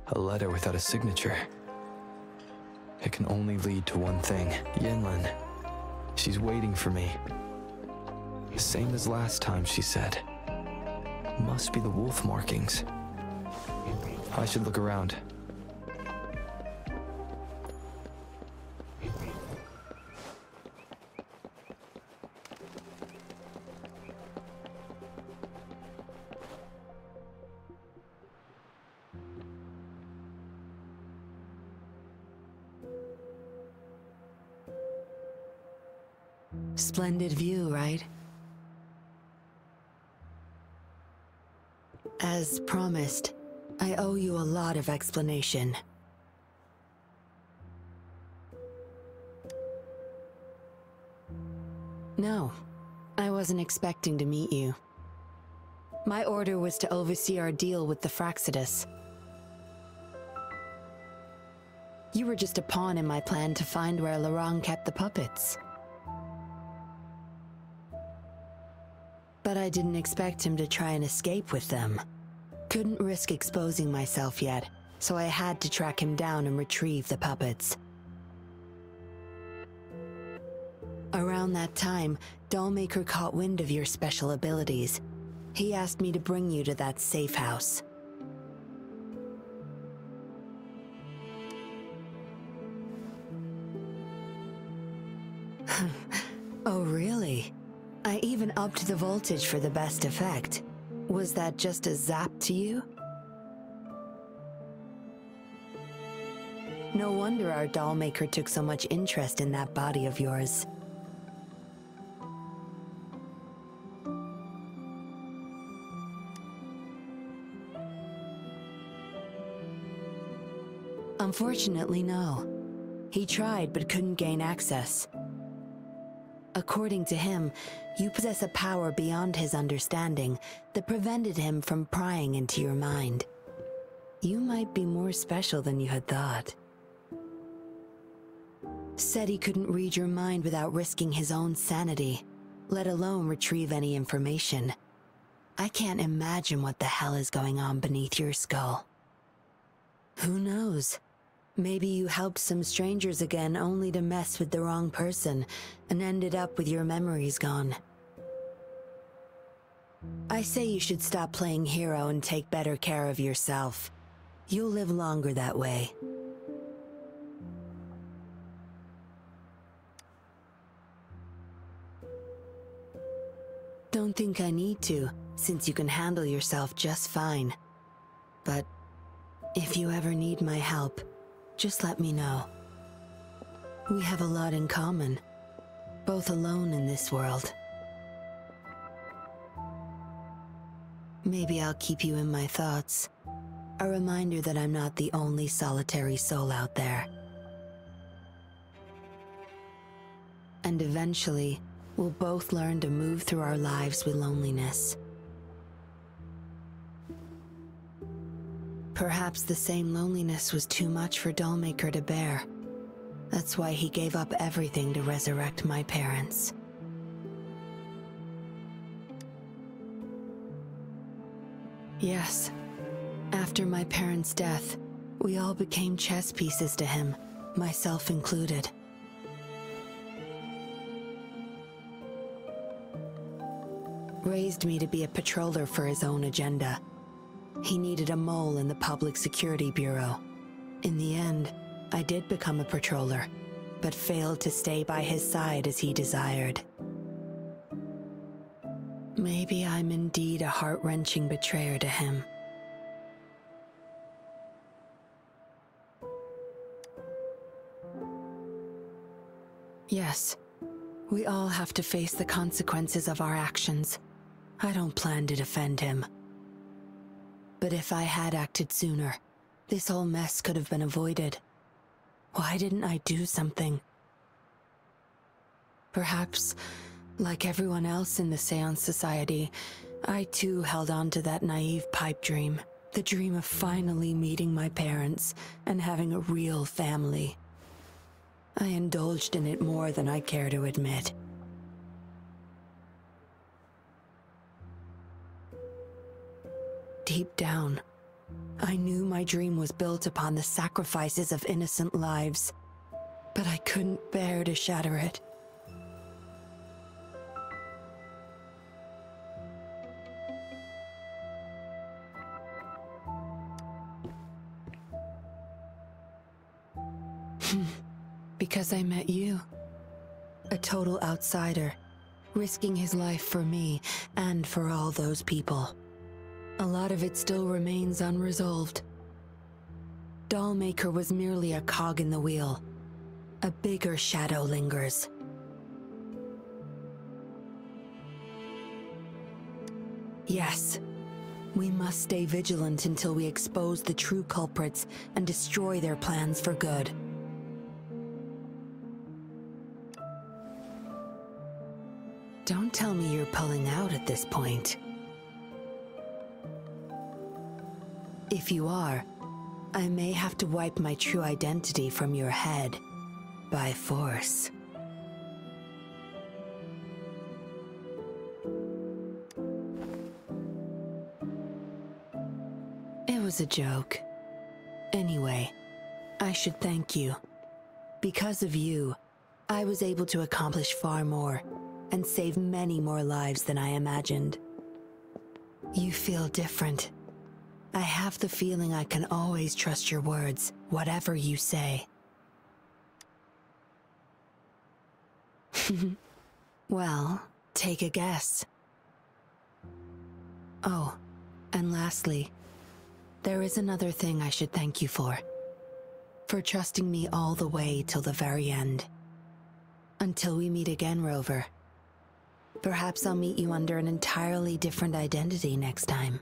A letter without a signature. It can only lead to one thing. Yinlin. She's waiting for me. The same as last time, she said. Must be the wolf markings. I should look around. Splendid view, right? As promised, I owe you a lot of explanation. No, I wasn't expecting to meet you. My order was to oversee our deal with the Fractsidus. You were just a pawn in my plan to find where Laurent kept the puppets. But I didn't expect him to try and escape with them. Couldn't risk exposing myself yet, so I had to track him down and retrieve the puppets. Around that time, Dollmaker caught wind of your special abilities. He asked me to bring you to that safe house. oh, really? I even upped the voltage for the best effect. Was that just a zap to you? No wonder our doll maker took so much interest in that body of yours. Unfortunately, no. He tried but couldn't gain access. According to him, you possess a power beyond his understanding that prevented him from prying into your mind. You might be more special than you had thought. Said he couldn't read your mind without risking his own sanity, let alone retrieve any information. I can't imagine what the hell is going on beneath your skull. Who knows? Maybe you helped some strangers again only to mess with the wrong person and ended up with your memories gone. I say you should stop playing hero and take better care of yourself. You'll live longer that way. Don't think I need to, since you can handle yourself just fine. But if you ever need my help, just let me know. We have a lot in common, both alone in this world. Maybe I'll keep you in my thoughts. A reminder that I'm not the only solitary soul out there. And eventually, we'll both learn to move through our lives with loneliness. Perhaps the same loneliness was too much for Dollmaker to bear. That's why he gave up everything to resurrect my parents. Yes, after my parents' death, we all became chess pieces to him, myself included. Raised me to be a patroller for his own agenda. He needed a mole in the Public Security Bureau. In the end, I did become a patroller, but failed to stay by his side as he desired. Maybe I'm indeed a heart wrenching betrayer to him. Yes, we all have to face the consequences of our actions. I don't plan to defend him. But if I had acted sooner, this whole mess could have been avoided. Why didn't I do something? Perhaps, like everyone else in the Seance Society, I too held on to that naive pipe dream. The dream of finally meeting my parents and having a real family. I indulged in it more than I care to admit. Deep down, I knew my dream was built upon the sacrifices of innocent lives, but I couldn't bear to shatter it. because I met you. A total outsider, risking his life for me and for all those people. A lot of it still remains unresolved. Dollmaker was merely a cog in the wheel. A bigger shadow lingers. Yes, we must stay vigilant until we expose the true culprits and destroy their plans for good. Don't tell me you're pulling out at this point. If you are, I may have to wipe my true identity from your head by force. It was a joke. Anyway, I should thank you. Because of you, I was able to accomplish far more and save many more lives than I imagined. You feel different. I have the feeling I can always trust your words, whatever you say. well, take a guess. Oh, and lastly, there is another thing I should thank you for. For trusting me all the way till the very end. Until we meet again, Rover. Perhaps I'll meet you under an entirely different identity next time.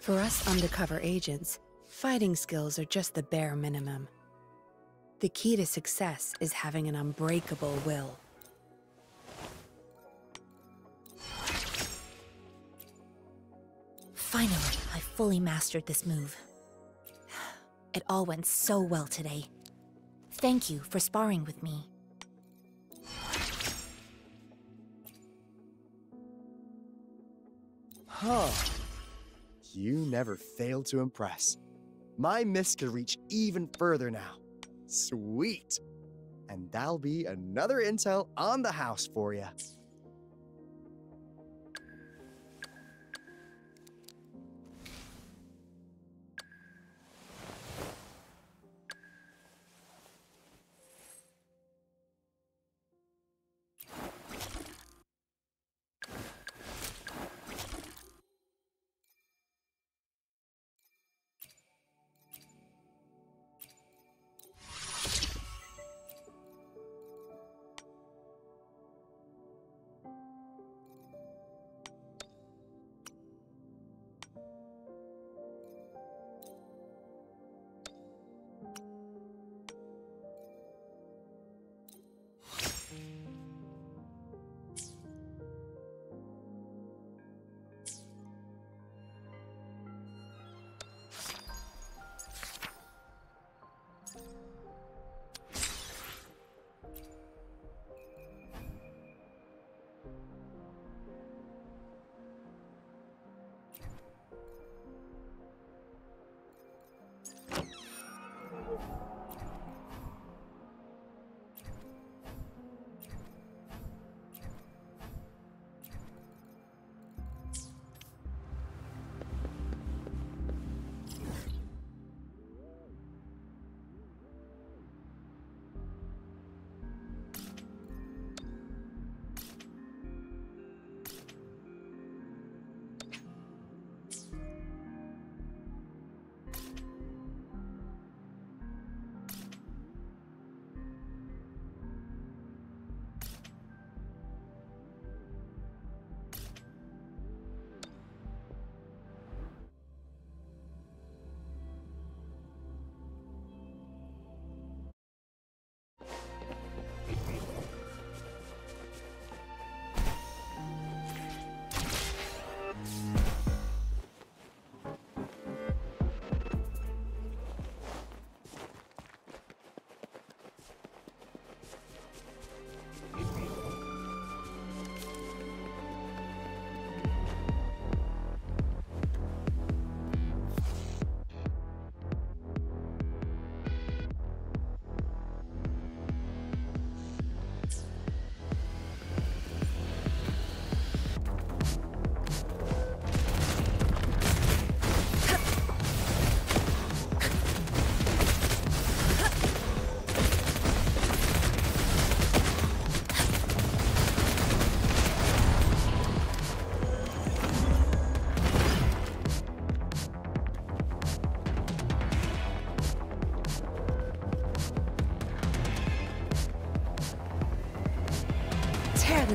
For us undercover agents, fighting skills are just the bare minimum. The key to success is having an unbreakable will. Finally, I fully mastered this move. It all went so well today. Thank you for sparring with me. Huh. You never fail to impress. My miss could reach even further now. Sweet. And that'll be another intel on the house for you.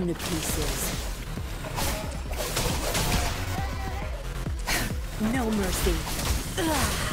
To pieces. No mercy. Crush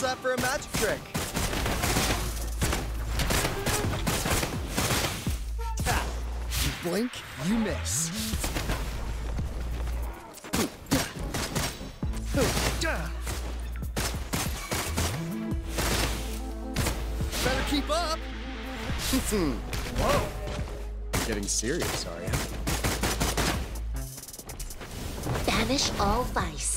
How's that for a magic trick? Tap. You blink, you miss. Better keep up. Whoa. Getting serious, are you? Banish all vice.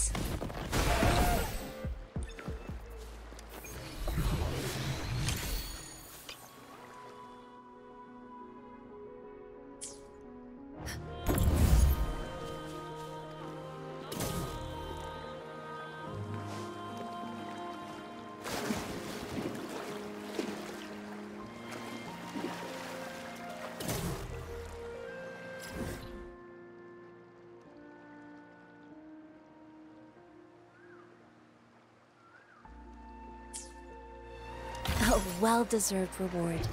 Well-deserved reward.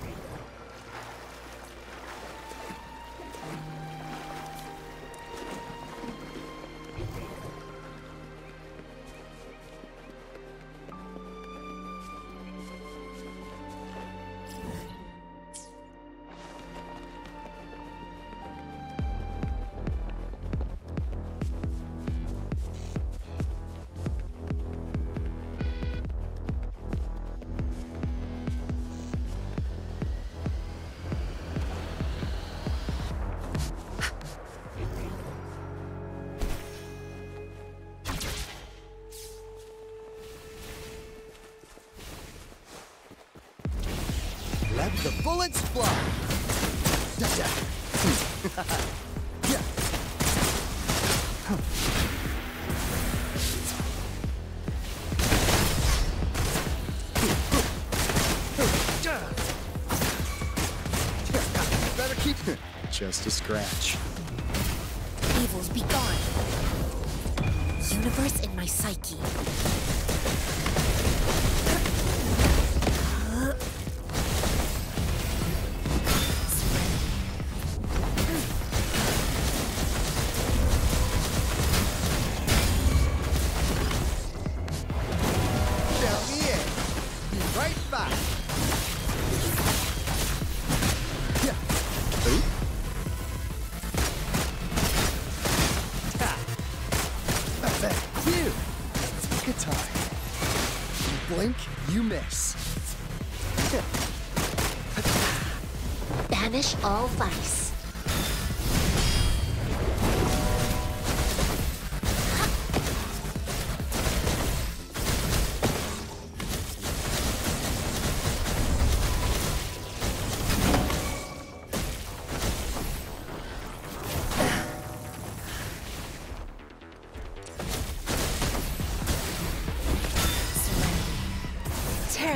A scratch.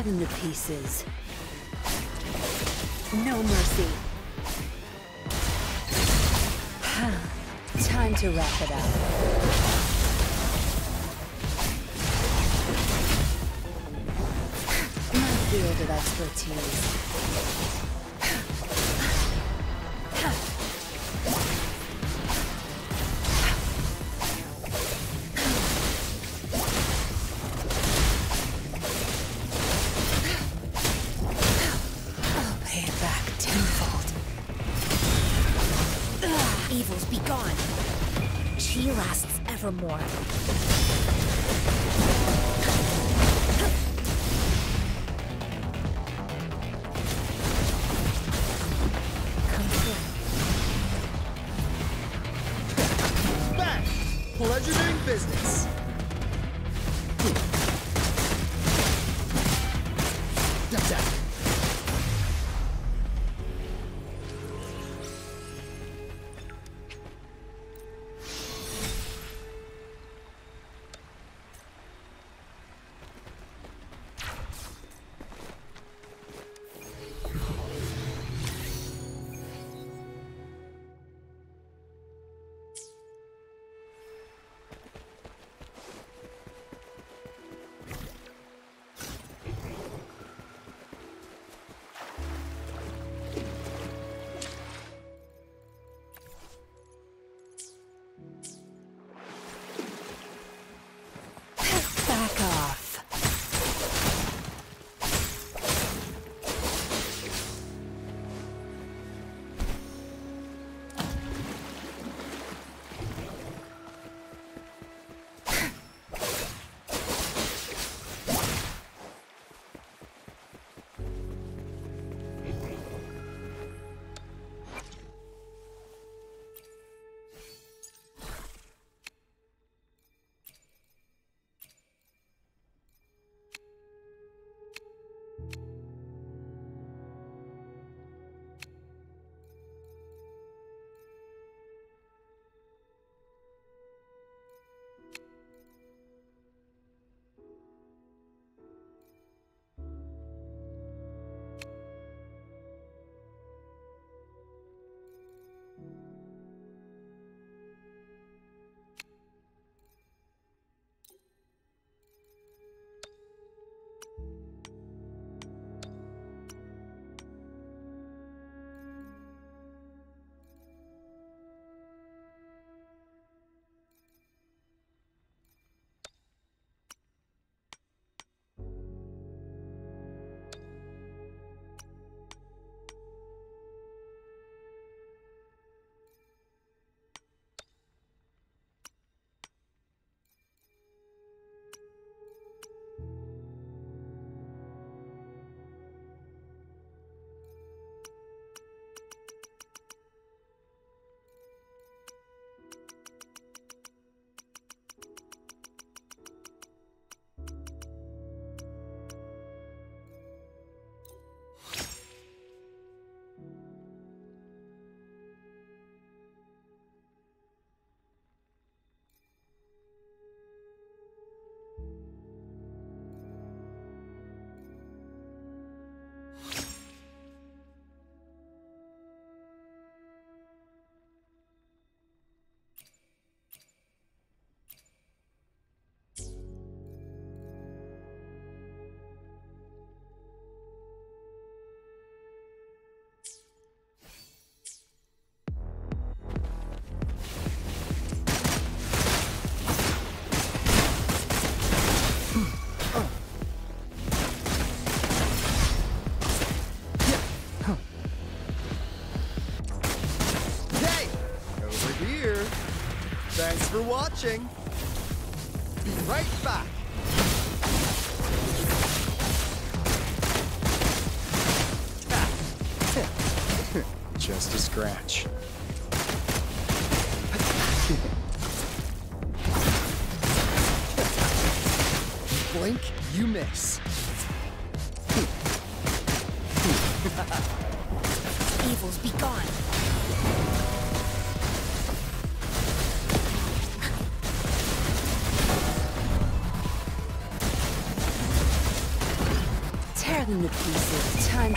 Them to pieces. No mercy. Time to wrap it up. My field of expertise. For watching. Be right back. Just a scratch. Blink, you miss.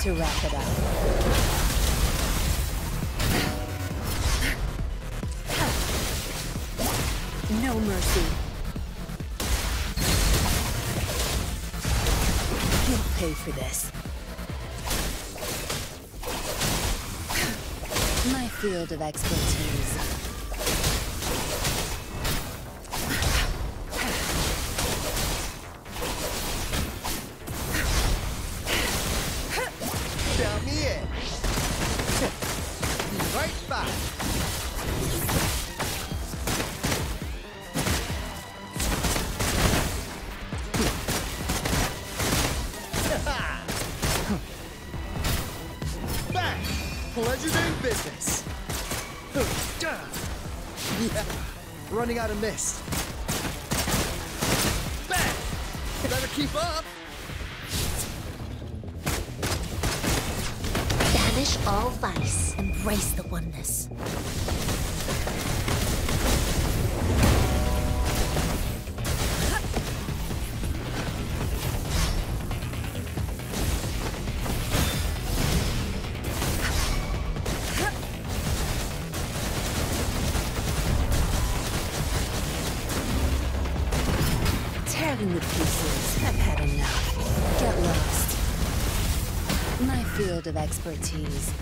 To wrap it up. No mercy. You'll pay for this. My field of expertise. Of expertise.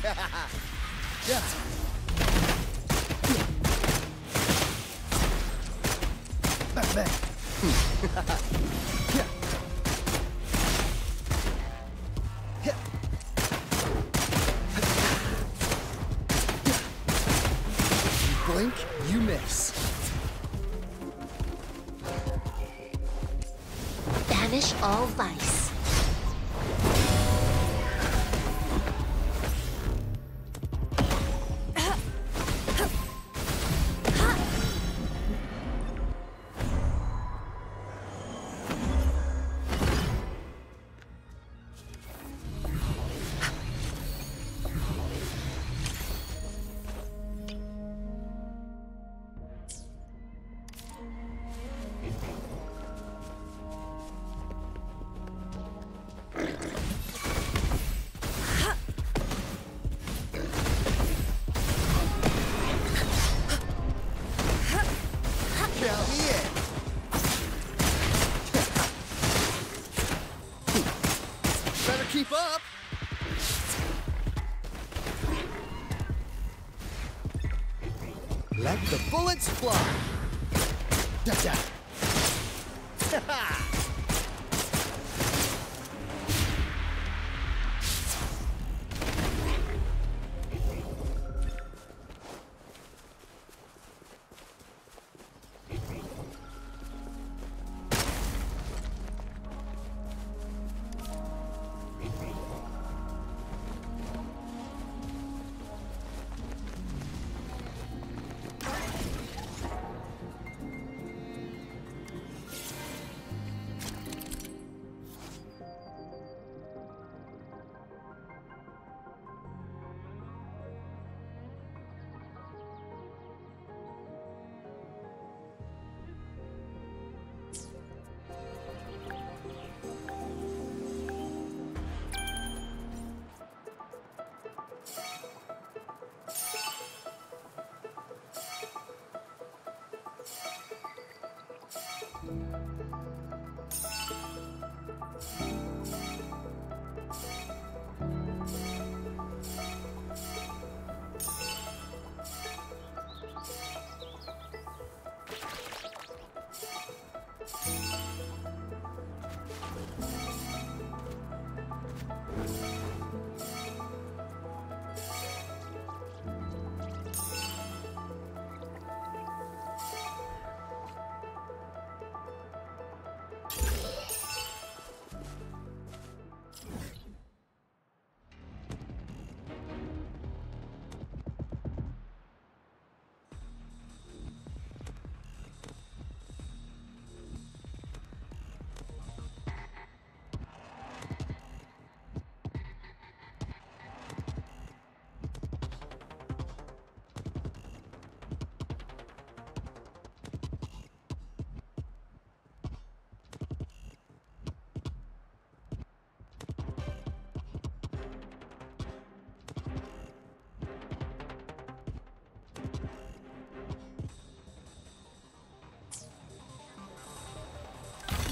Yeah. Yeah. The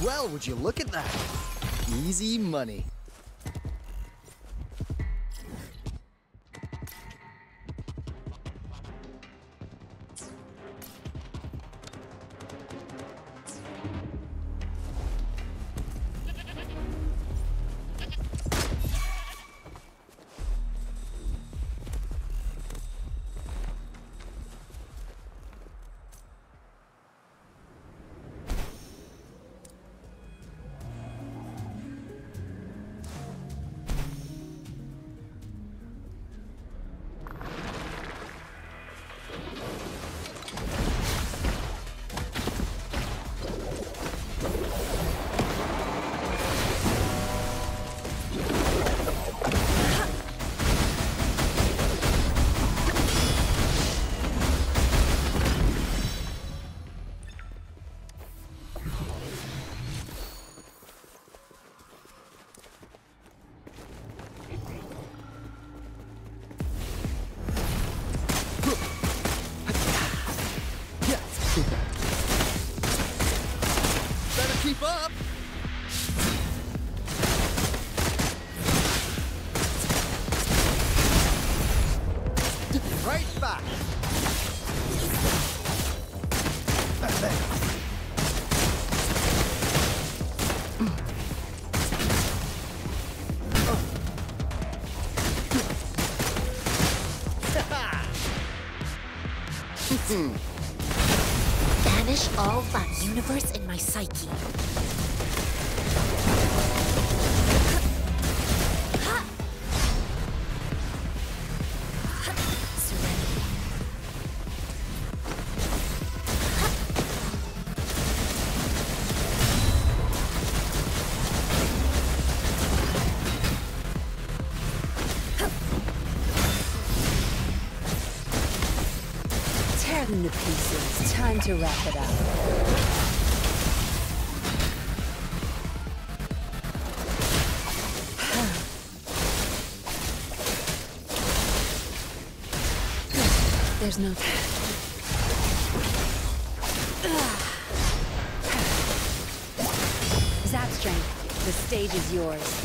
Well, would you look at that? Easy money. Time to wrap it up. There's no Zap strength. The stage is yours.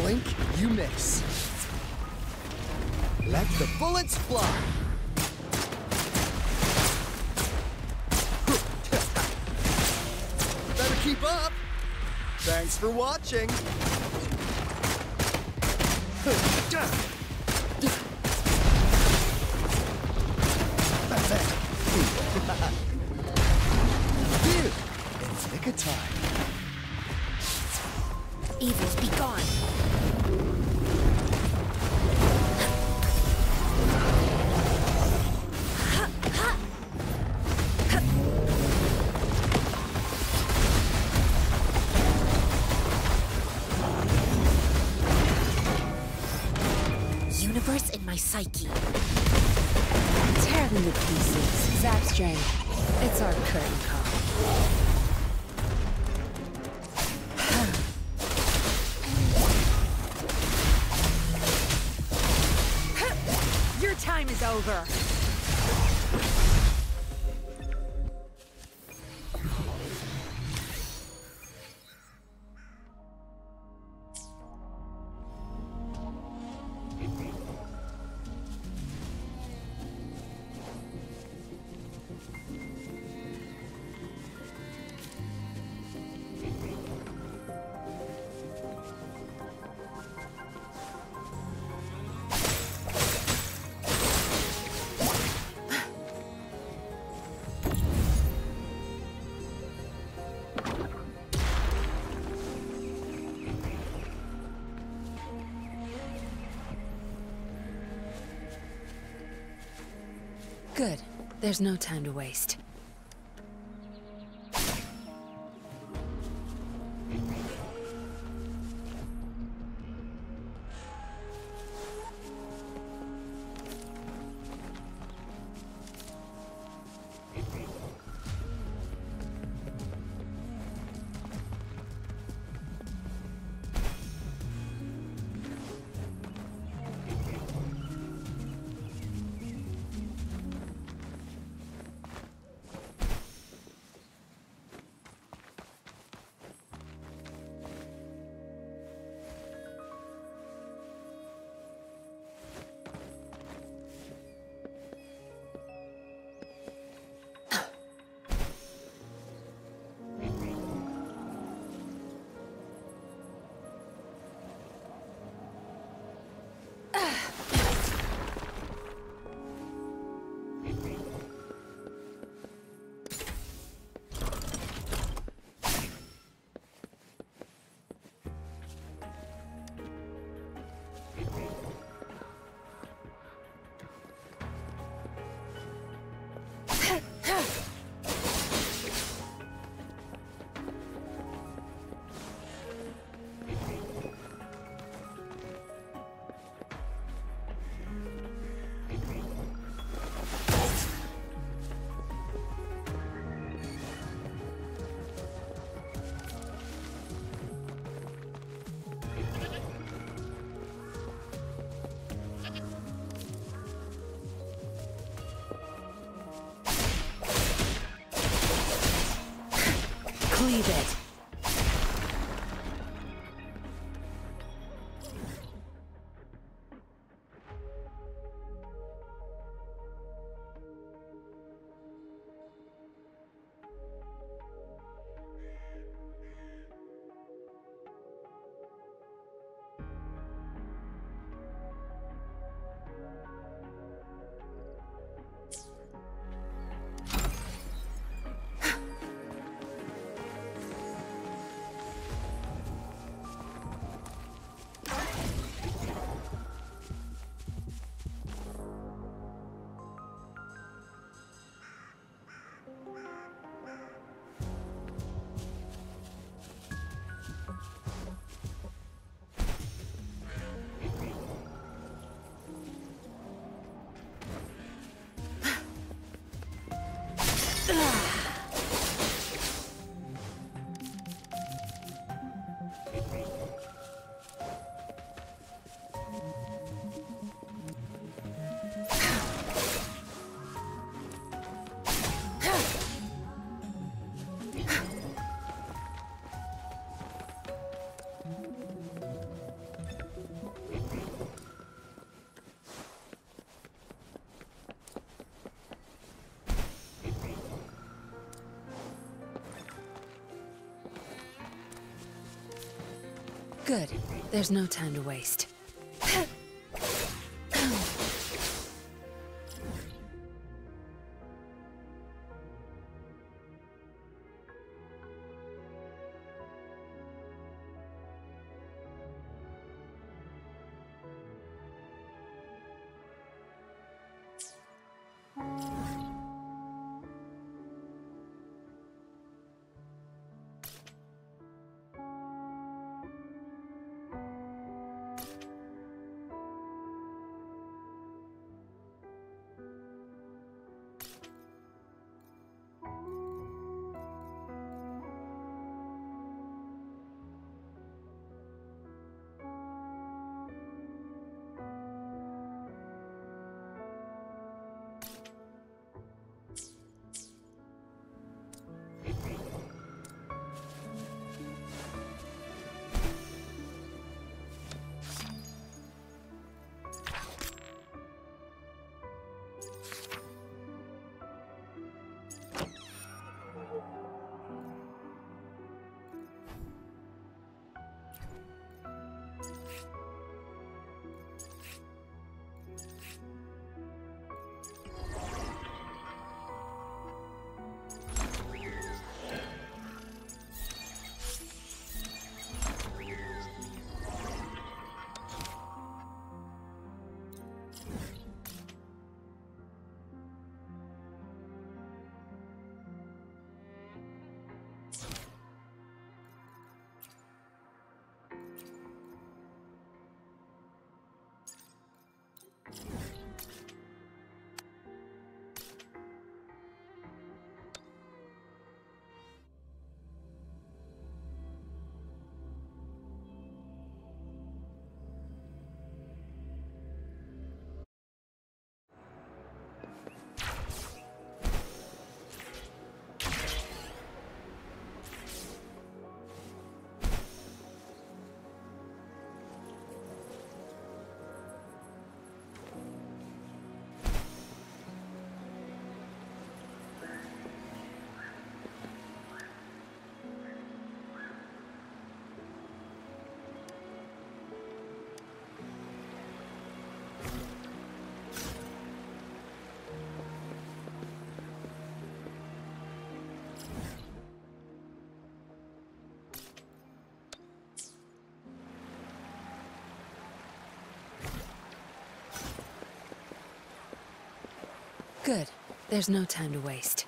Blink, you miss. Let the bullets fly. Better keep up. Thanks for watching. Here, it's nick of time. Evils be gone. There's no time to waste. Believe it. Good. There's no time to waste. Good. There's no time to waste.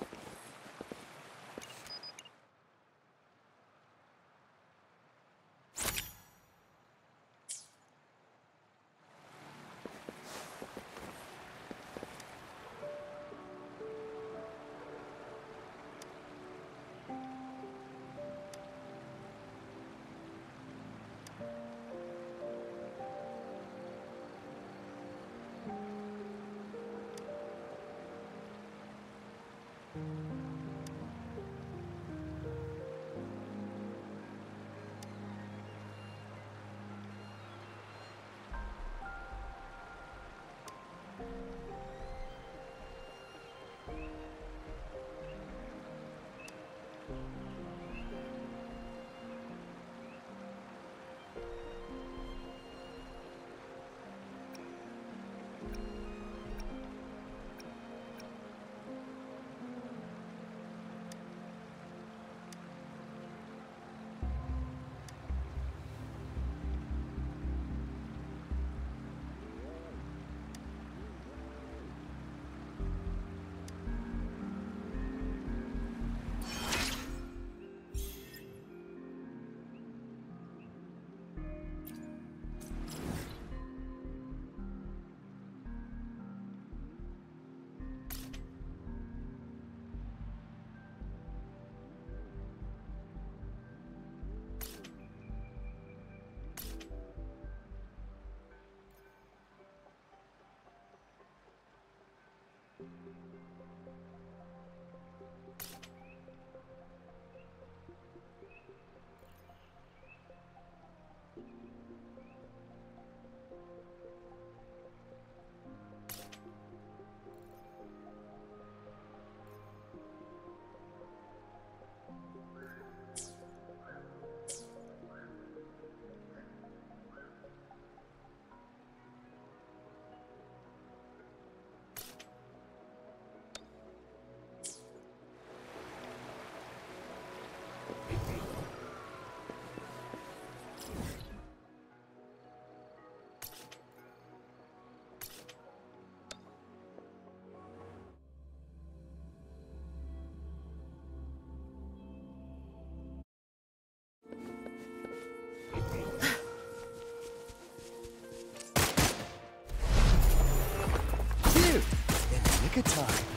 Of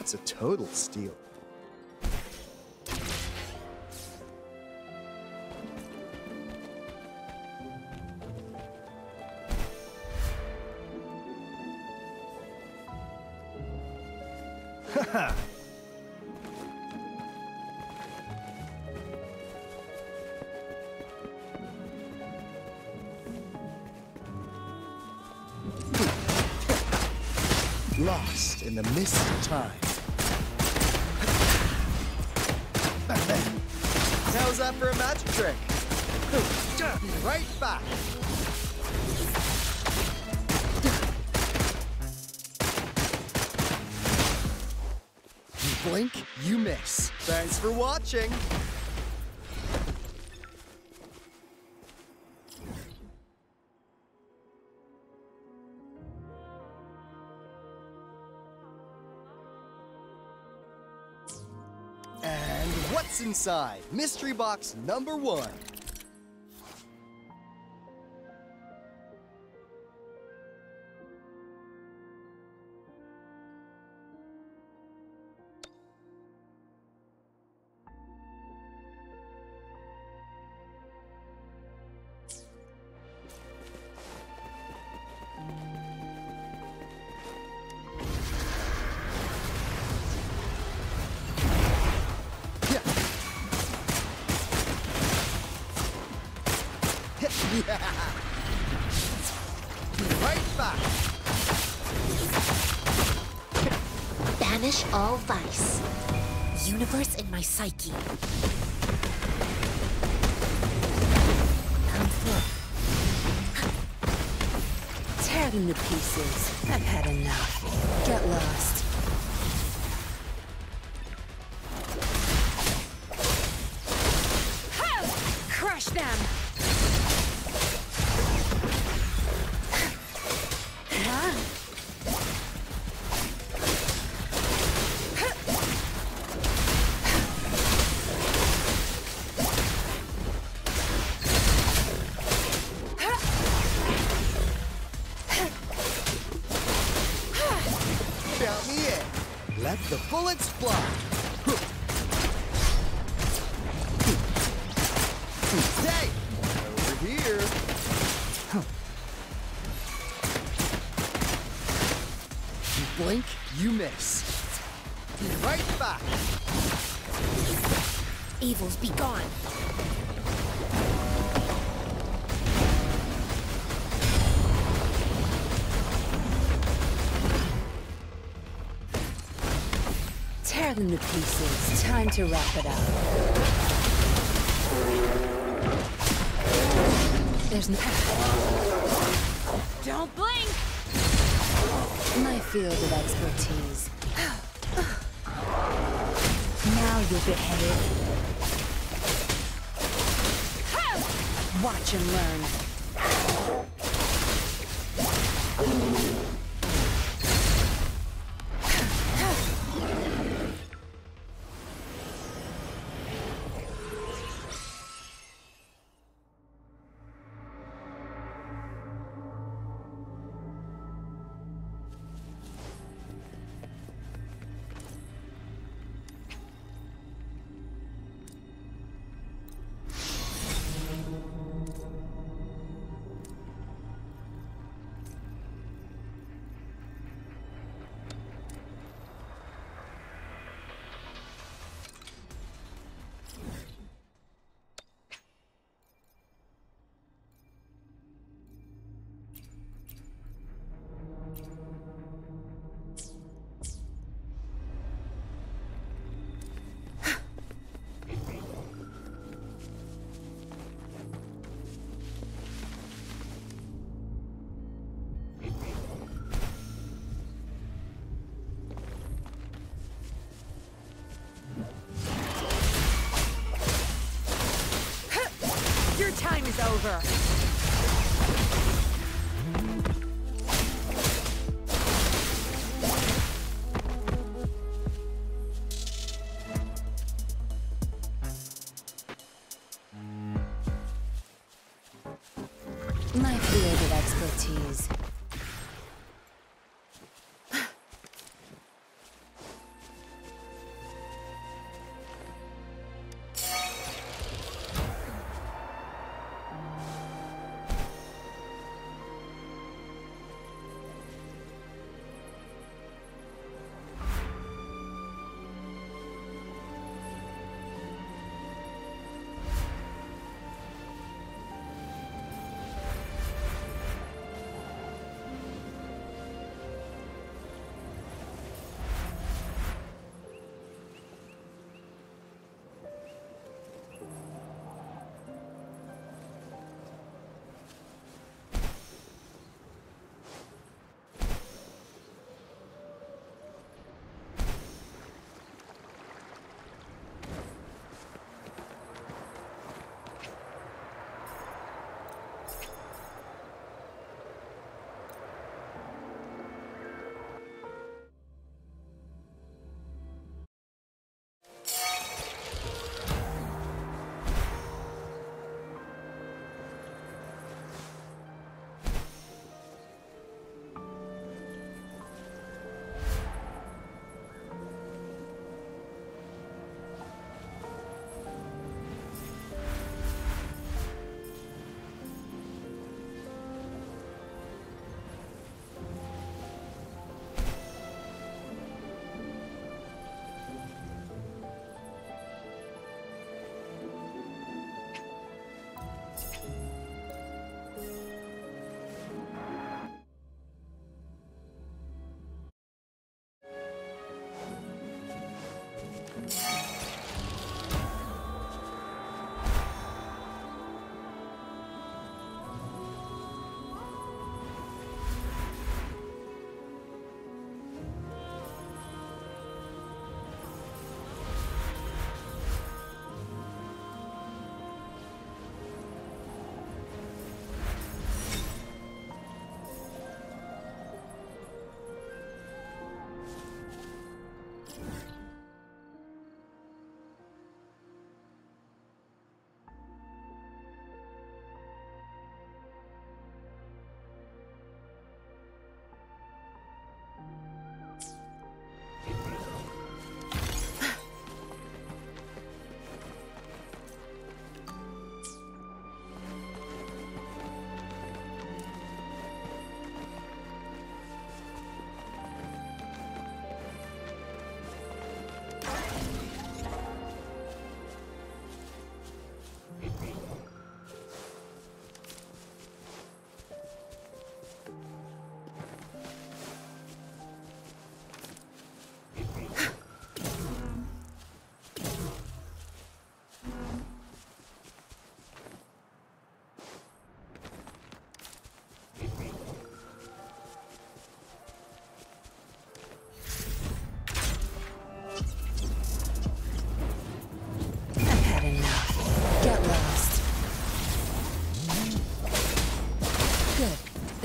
that's a total steal. Lost in the mist of time. That for a magic trick? Be right back. Blink, you miss. Thanks for watching. Inside? Mystery box number one. Yeah. Right back. Banish all vice. Universe in my psyche. Come forth. Tear them to pieces. I've had enough. Get lost. To wrap it up. There's no... Don't blink! My field of expertise. now you'll behave. Watch and learn. Over.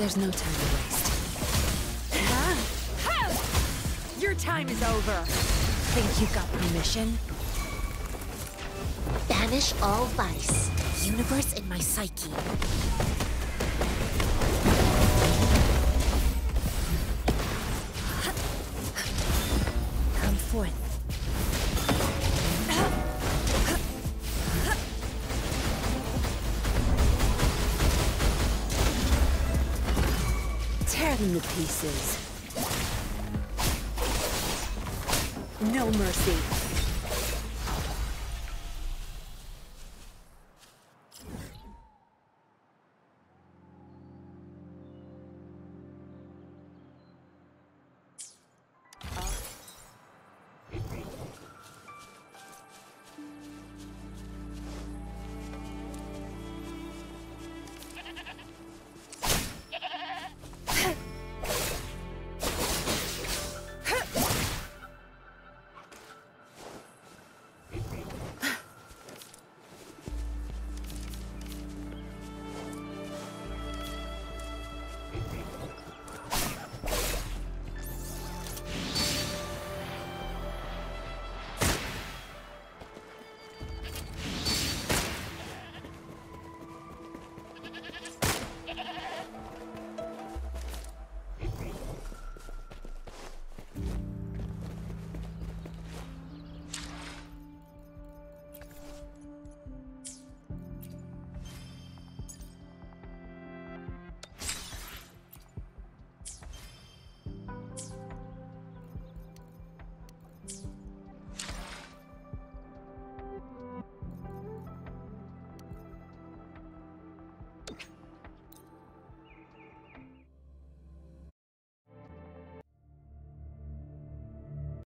There's no time to waste. Ah. Your time is over. Think you got permission? Banish all vice. Universe in my psyche.